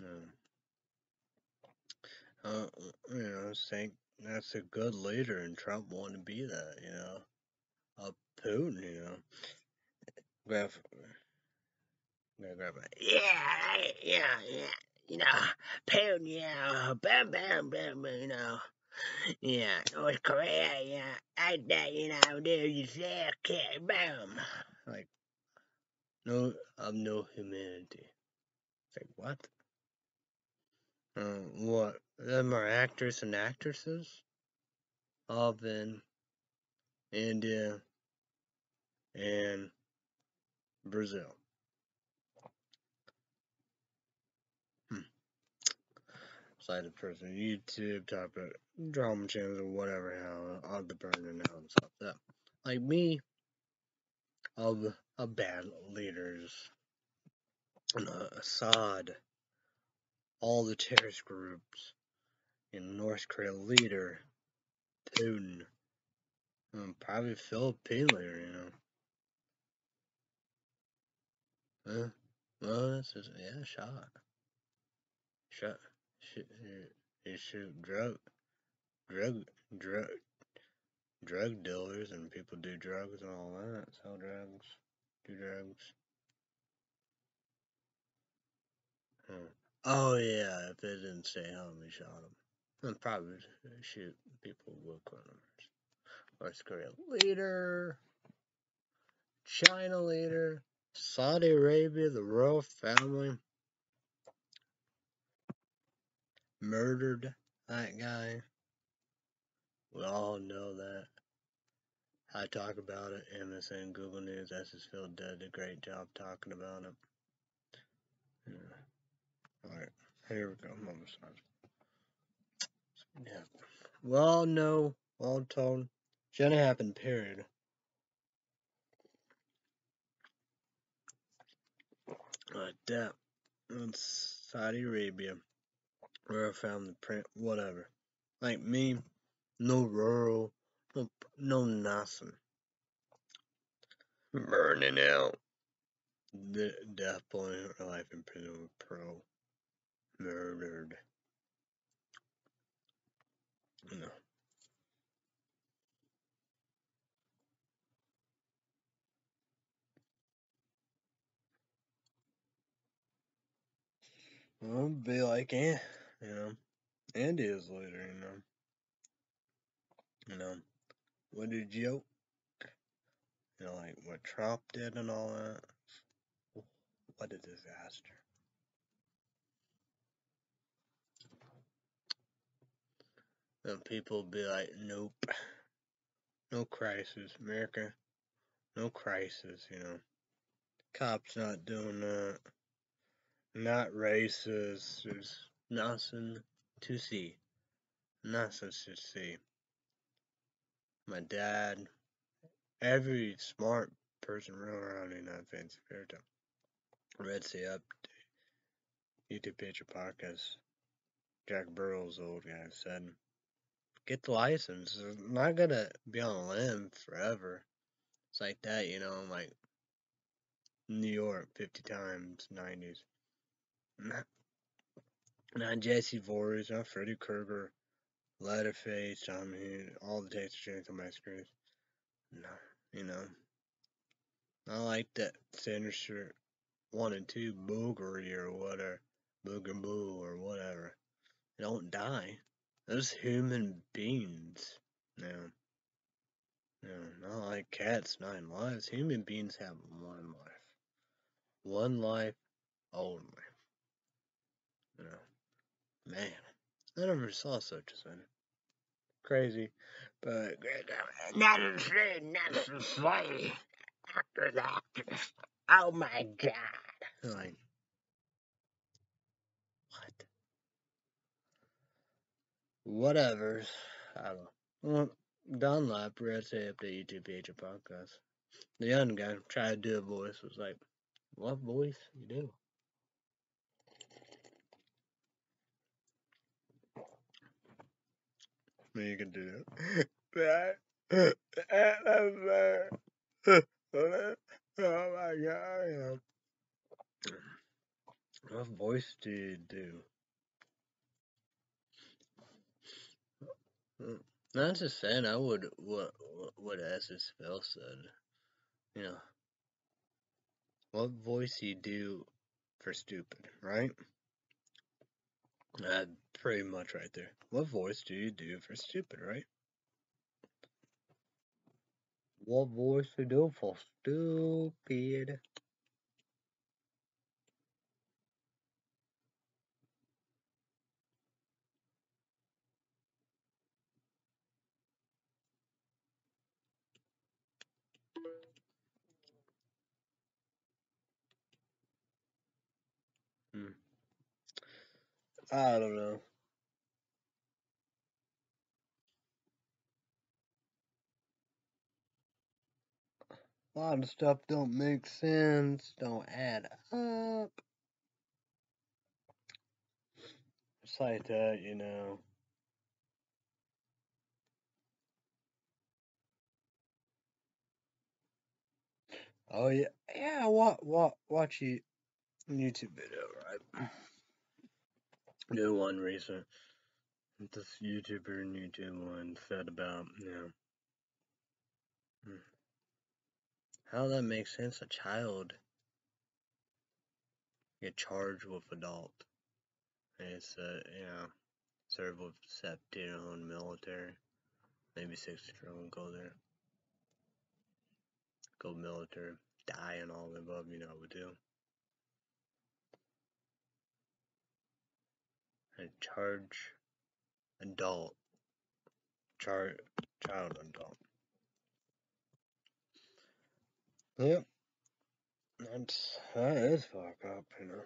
Um, uh, you know, think that's a good leader, and Trump wanted to be that. You know, a Putin. You know, grab, grab, grab. Yeah, yeah, yeah. You know, Putin. Yeah, bam, bam, bam. You know. Yeah, North Korea, yeah, I that, you know, there you say, okay, bam. Like, no, I'm no humanity. It's like, what? Uh, what? Them are actors and actresses? Of in India and Brazil. Hmm. Cited person, YouTube, about drama channels or whatever, how, of the burning now and stuff. That, like me, of, a bad leaders, and uh, Assad, all the terrorist groups, in North Korea leader, Putin, um, probably Philippine leader, you know. Uh, well, that's just, yeah, shot. Shot. Shoot, you shoot drug, drug, drug, drug dealers and people do drugs and all that, sell drugs, do drugs. Hmm. Oh yeah, if they didn't stay home, he shot them. And probably uh, shoot people with criminals. North Korea leader, China leader, Saudi Arabia, the royal family murdered that guy. We all know that. I talk about it. MSN, Google News, Essensfield did a great job talking about it. Yeah. Alright, here we go. Mama Yeah. Well, no, well told. Shouldn't happen, period. Like that. That's Saudi Arabia. Where I found the print, whatever. Like me, no rural, no, no nothing. Burning out. The death or life in prison pro. Murdered. No. Well, be like, eh, you know, Andy is later, you know. You know, what did joke? You know, like what Trump did and all that. What a disaster. And people be like, nope, no crisis, America, no crisis, you know. Cops not doing that. Not racist. There's nothing to see. Nothing to see. My dad, every smart person around in that fancy fair town. Red Sea Up, YouTube picture podcast. Jack Burrows, old guy, said, "Get the license. It's not gonna be on a limb forever. It's like that, you know, like New York, fifty times, nineties. Not, not Jesse Voorhees, not Freddy Krueger, Leatherface, Tommy, all the Texas Chainsaw Massacres. No, you know, I like that Sinister one and two Boogery or whatever, Boogaboo or whatever. They don't die. Those human beings. No. No, not like cats, nine lives. Human beings have one life. One life only. You know. Man. I never saw such a thing. Crazy. But not insane, not society. After that. Oh my god. Like Whatever. I don't know. Well, Dunlap, Red Say Up to YouTube page of podcast. The young guy tried to do a voice, was like, What voice you do? Me, you can do that. oh my god. What voice do you do? Not just saying I would what what SS Phil said. You know. What voice you do for stupid, right? Uh, pretty much right there. What voice do you do for stupid, right? What voice you do for stupid? I don't know. A lot of stuff don't make sense, don't add up. It's like that, you know. Oh yeah, yeah. What, what, watch you YouTube video, right? Do one recent. This YouTuber and YouTube one said about, you know, hmm, how that makes sense. A child get charged with adult. And it's, uh, you know, serve with September in military. Maybe six children go there. Go military. Die and all the above, you know what we do. And charge adult. Char child adult. Yep. That's that is fucked up, you know.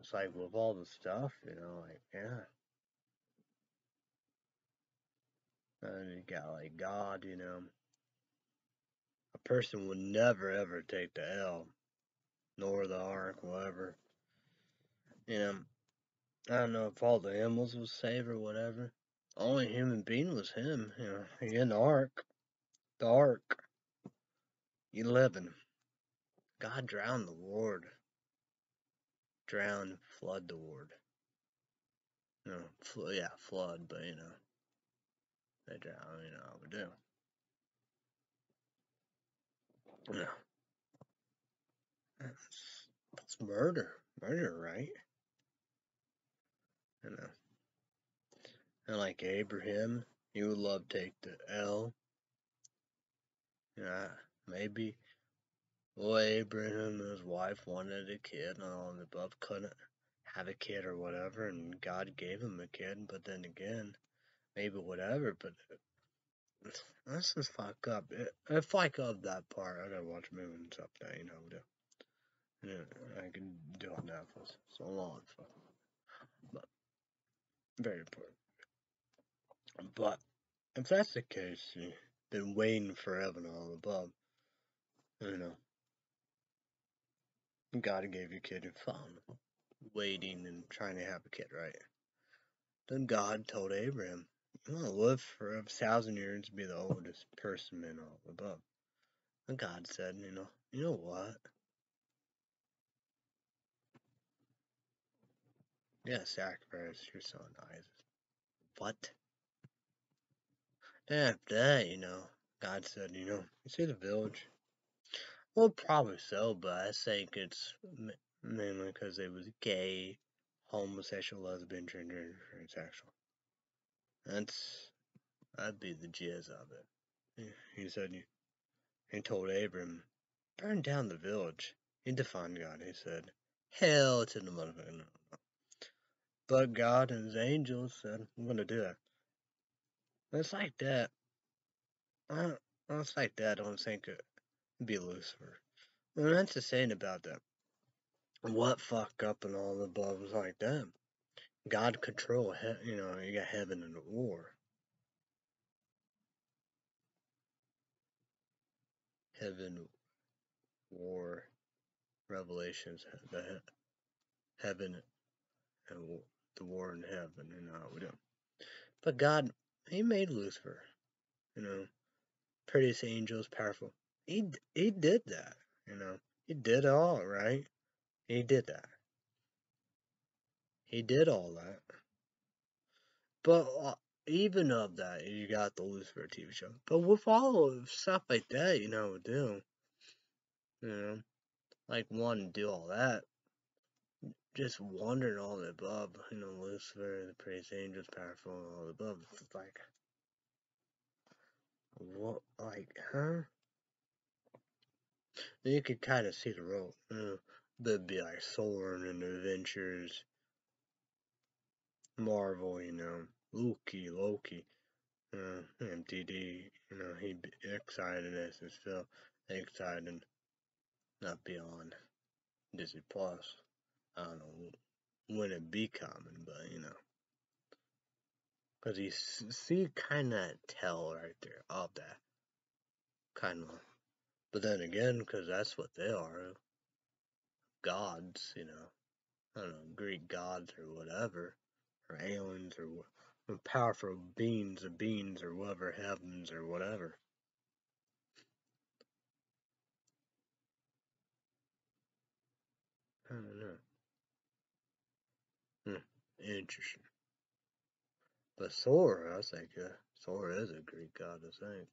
It's like with all the stuff, you know, like yeah. And you got like God, you know. A person would never ever take the L, nor the ark, whatever. You um, know, I don't know if all the animals was saved or whatever. Only human being was him, you know. he In the ark. The ark. Eleven. God drowned the Lord. Drown, flood the Lord. No, fl- yeah, flood, but you know. They drown, you know we do. Yeah. It's murder. Murder, right? You know. And like Abraham, he would love to take the L. Yeah, maybe. Well, Abraham and his wife wanted a kid, and all the above couldn't have a kid or whatever, and God gave him a kid, but then again, maybe whatever, but this is fuck up. If I up that part, I gotta watch a up that, you know, yeah, I can do it now Netflix. So long, but very important. But if that's the case, you've been waiting forever and all above, you know, God gave you kid and found waiting and trying to have a kid, right? Then God told Abraham, want to live for a thousand years to be the oldest person in all above. And God said, You know, you know what? Yeah, Sacrifice, you're so nice. What? After that, you know, God said, you know, you see the village? Well, probably so, but I think it's mainly because it was gay, homosexual, lesbian, transgender, transsexual. That's that'd be the jizz of it. He said he told Abram, burn down the village. He defined God. He said, hell to the motherfucker. But God and his angels said, I'm gonna do it. It's like that. I it's like that. I don't think it'd be Lucifer. And that's the saying about that. What fuck up and all the above was like that. God control, you know, you got heaven and war. Heaven, war, revelations, the heaven and the war in heaven, and know, we don't. But God, He made Lucifer, you know, prettiest angels, powerful. He He did that, you know. He did all right. He did that. He did all that. But uh, even of that, you got the Lucifer TV show. But with all of stuff like that, you know, do, you know, like one do all that, just wondering all the above, you know, Lucifer, the praise angels, powerful, and all the above. It's like, what, like, huh? you could kind of see the role, you know, it'd be like Soren and Adventures, Marvel, you know, Loki, Loki, uh, MTD, you know, he'd be excited as his film, excited, not beyond Disney Plus. I don't know when it be coming, but you know, because you see kind of tell right there of that kind of. But then again, because that's what they are, gods, you know, I don't know, Greek gods or whatever, or aliens or powerful beings of beings or whatever, heavens or whatever. I don't know. Interesting. But Thor, I think uh, is a Greek god, I think.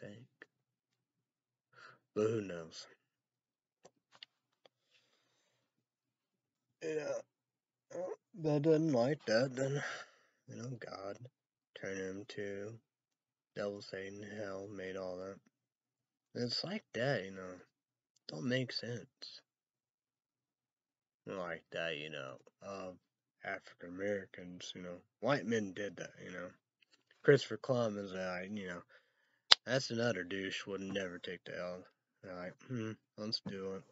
Think. But who knows? Yeah. But didn't like that, then, you know, God turned him to devil, Satan, hell, made all that. It's like that, you know. Don't make sense. Like that, you know, of African Americans, you know. White men did that, you know. Christopher Columbus, uh, you know, that's another douche would never take the L. Like, hmm, let's do it.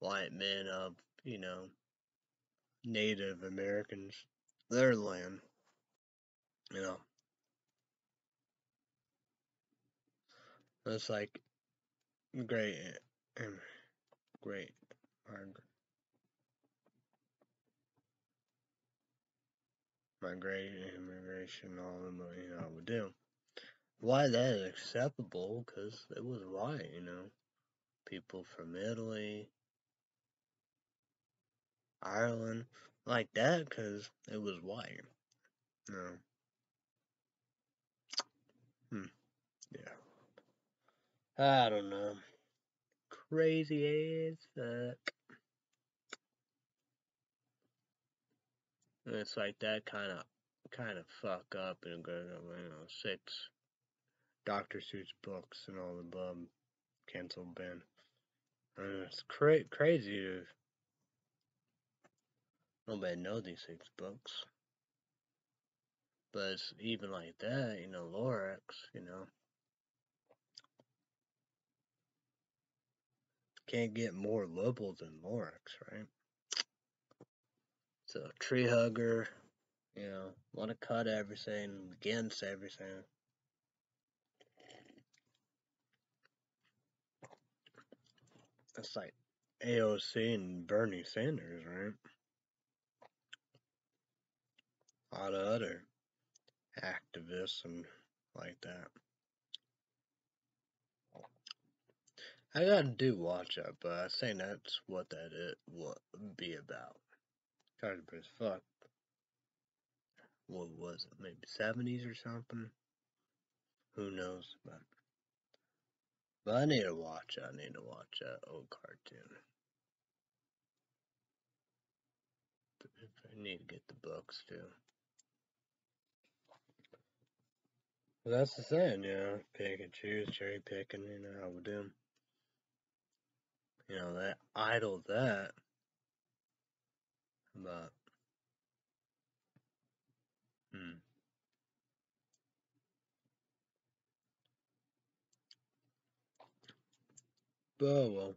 White men of, you know, Native Americans, their land, you know. It's like great, and great, migration, immigration, all of them, you know, would do. Why that is acceptable? Because it was white, you know. People from Italy, Ireland, like that, because it was white. You know. Hmm. Yeah. I don't know. Crazy as fuck. And it's like that kind of kind of fuck up and go you know six Dr. Seuss books and all the above canceled Ben. And it's cra- crazy to nobody know these six books. But it's even like that, you know, Lorax, you know. Can't get more liberal than Lorax, right? So tree hugger, you know, want to cut everything, against everything. That's like AOC and Bernie Sanders, right? A lot of other activists and like that. I gotta do watch up, but I think that's what that it would be about. Trying to fuck. What was it? Maybe seventies or something. Who knows? But but I need to watch. I need to watch that old cartoon. I need to get the books too. Well, that's the thing, you know, pick and choose, cherry picking, you know how we do. You know, that idle that, but, hmm. But, well.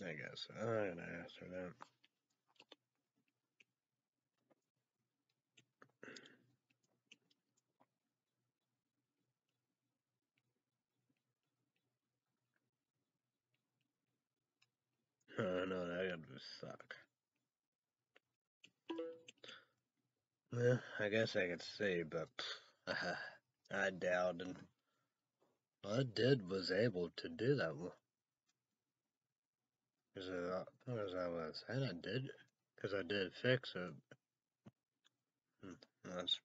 I guess I'm gonna answer that. Oh no, that would suck. Well, I guess I could say, but I doubt and I did was able to do that. one. Because I, as I was saying, I did, because I did fix it. Hmm, that's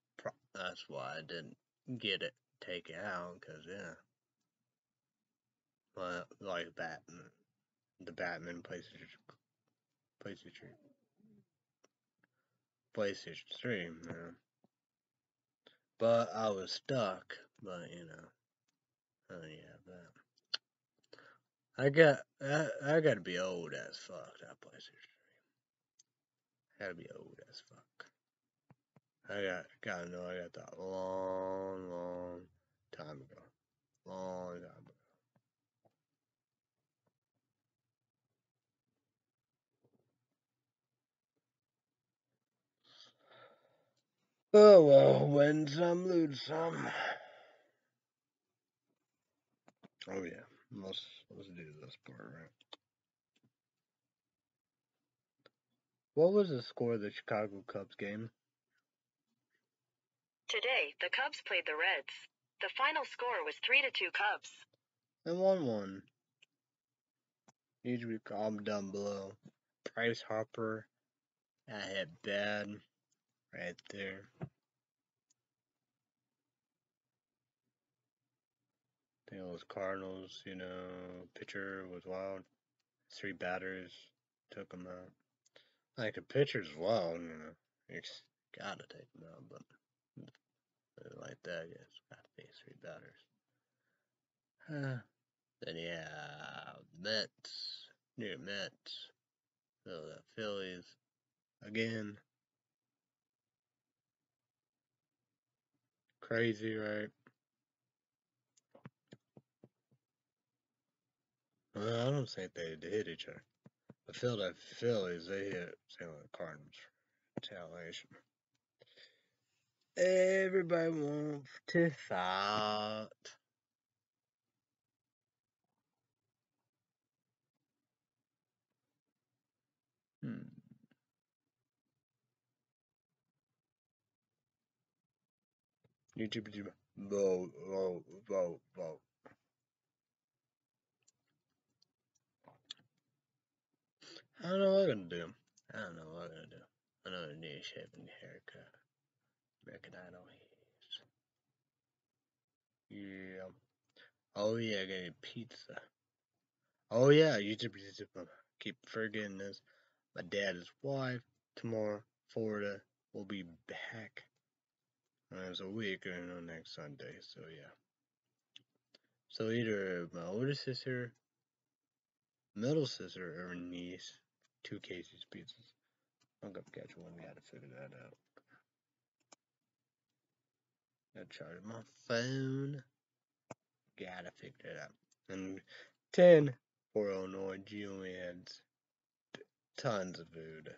that's why I didn't get it taken out. Because yeah, well, like Batman, the Batman PlayStation, PlayStation, PlayStation Three, man. But I was stuck. But you know, oh yeah, that. I got I, I gotta be old as fuck that PlayStation 3. Gotta be old as fuck. I got gotta know I got that long, long time ago. Long time ago. Oh well, win some, lose some. Oh yeah, let's let's do this part right. What was the score of the Chicago Cubs game? Today, the Cubs played the Reds. The final score was 3 to 2 Cubs. And 1 1. Usually comment down below. Bryce Harper. I hit bad right there. I think it was Cardinals, you know, pitcher was wild. Three batters took him out. Like a pitcher's wild, you know. You gotta take him out, but like that, yes, gotta face three batters. Uh, then yeah, Mets, New Mets, so the Phillies again. Crazy, right? Well, I don't think they hit each other. The Philadelphia Phillies, they hit St. Louis Cardinals retaliation. Everybody wants to fight. Hmm. YouTube, YouTube, low, low, low, low. I don't know what I'm gonna do. I don't know what I'm gonna do. Another know I haircut. American Idol. Yeah. Oh yeah, I got a pizza. Oh yeah, YouTube, YouTube. Keep forgetting this. My dad's wife. Tomorrow, Florida will be back. It's a week or no next Sunday, so yeah. So either my older sister, middle sister, or niece, two Casey's pizzas. I'm gonna catch one. Gotta figure that out. Gotta charge my phone. Gotta figure it out. And 10 for Illinois GeoMads. Tons of food.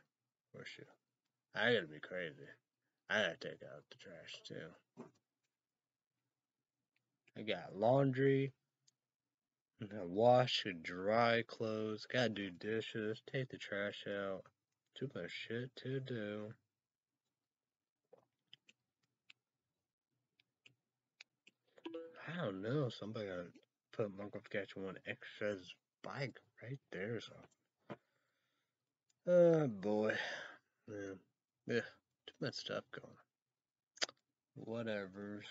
For sure. I gotta be crazy. I gotta take out the trash too. I got laundry. I wash and dry clothes. Gotta do dishes. Take the trash out. Too much shit to do. I don't know. Somebody gotta put Marco Saskatchewan extras bike right there. So, oh boy, yeah, yeah, too much stuff going. Whatever's.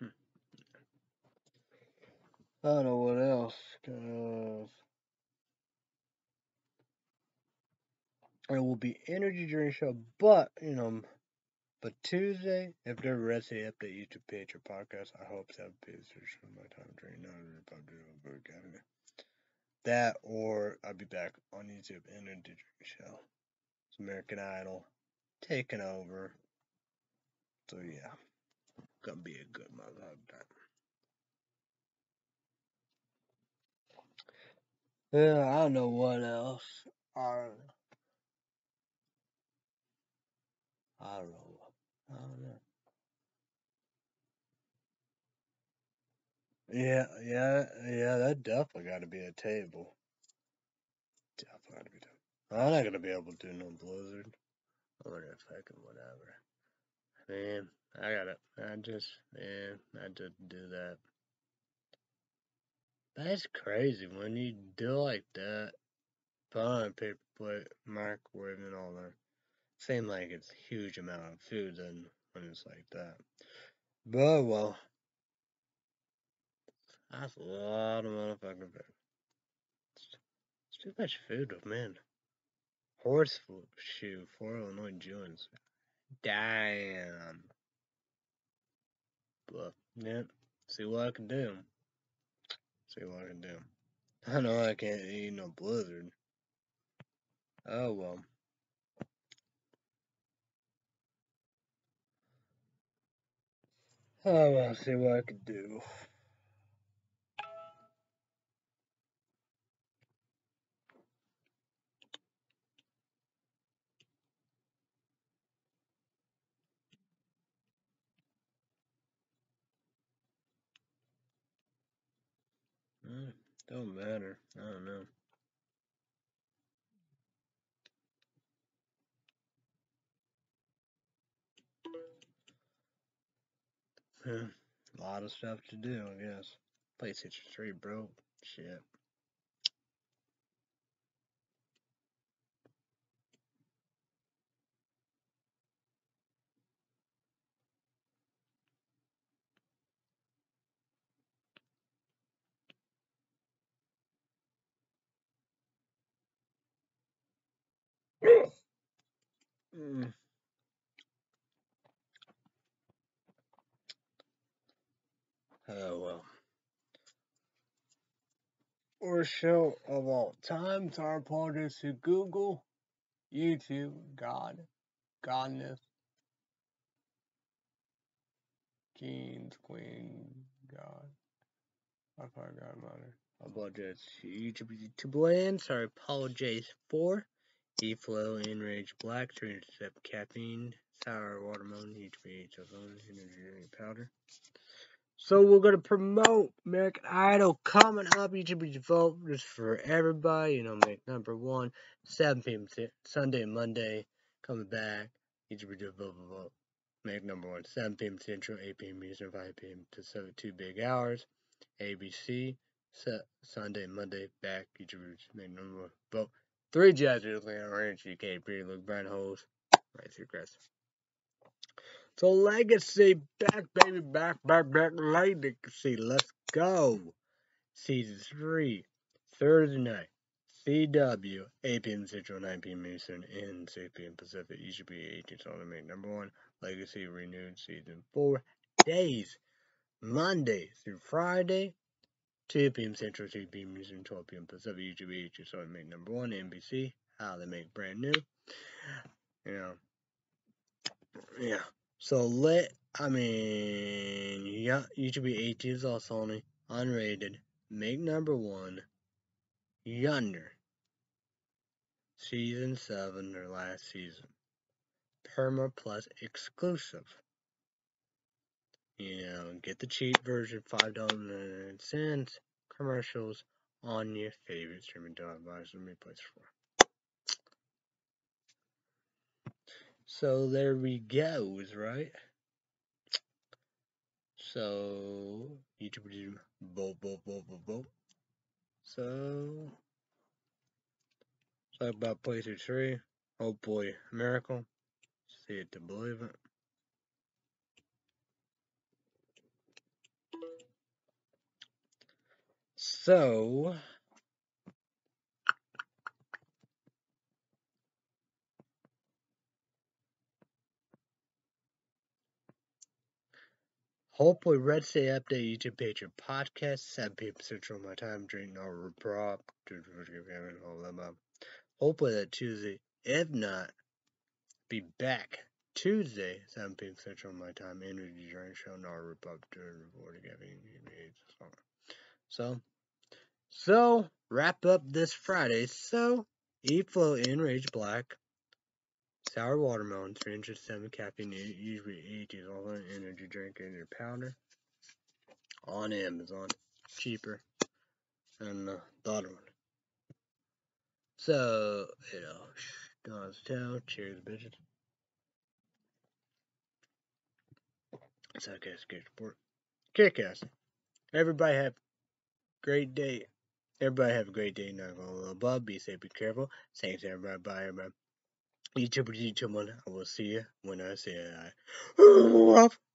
Hmm. I don't know what else, cause it will be energy drink show, but you know, but Tuesday, if they're ready to update YouTube page or podcast, I hope to have pictures from my time during Academy. That or I'll be back on YouTube energy drink show. It's American Idol taking over. So yeah, gonna be a good motherfucker. Yeah, I don't know what else. I don't know. I don't know. Yeah, yeah, yeah. That definitely got to be a table. Definitely got to be. Table. I'm not gonna be able to do no blizzard or that fucking whatever. Man, I gotta. I just, man, I just do that. That's crazy when you do like that. A paper plate, microwave, and all that. Seem like it's a huge amount of food then when it's like that. But well, that's a lot of motherfucking food. It's, too much food, oh, man. Horseshoe for Illinois Jones. Damn. But yeah, see what I can do. See what I can do. I know I can't eat no blizzard. Oh well. Oh well, see what I can do. Don't matter. I don't know. Yeah, a lot of stuff to do, I guess. PlayStation 3 broke. Shit. mm. Oh well. Worst show of all time. So our apologies to Google, YouTube, God, Godness, Kings, Queen, God. I forgot Mother. I apologize to YouTube, YouTube land. Sorry, apologize for. E-Flow, Enrage Black to intercept caffeine, sour watermelon, HPH ozone, energy powder. So we're gonna promote American Idol coming up. YouTube vote just for everybody. You know, make number one, 7 p.m. Sunday and Monday coming back. YouTube vote, vote, vote. Make number one, 7 p.m. Central, 8 p.m. Eastern, 5 p.m. to 7, two big hours. ABC, Sunday, Monday, back. YouTube make number one. Vote. Three Jazz, Atlanta Orange, UK, Pretty Look, Brown Holes. Right through Crest. So Legacy, back baby, back, back, back, Legacy, let's go. Season 3, Thursday night, CW, 8 p.m. Central, 9 p.m. Eastern, and 6 p.m. Pacific. You should be 18 so make number one. Legacy renewed season 4 days, Monday through Friday, 2 p.m. Central, 2 p.m. Eastern, 12 p.m. Pacific. You should be 18 so make number one. NBC, how they make brand new. You know, yeah. So let I mean yeah YouTube 18 is also only unrated. Make number one Younger. Season seven or last season. Paramount Plus exclusive. You know, get the cheap version, five dollars and cents. Commercials on your favorite streaming device. Me place for. So there we goes, right? So YouTube vote. So talk about PlayStation 3. Hopefully, miracle. See it to believe it. So Hopefully, Red State Update YouTube page or podcast, 7 p.m. Central my time, drinking our prop. Hopefully that Tuesday. If not, be back Tuesday, 7 p.m. Central my time, energy drink show, our Republic So, so, wrap up this Friday. So, E-Flow Enrage Black Sour watermelon, 307 caffeine, usually 80 all an energy drink in your powder. On Amazon, cheaper than the other one. So, you know, Don's Town, cheers, bitches. So, okay, good sport. Kick ass. Everybody have great day. Everybody have a great day. Not going above. Be safe, be careful. Thanks, everybody. Bye, everybody. YouTube, YouTube, I will see you when I say I.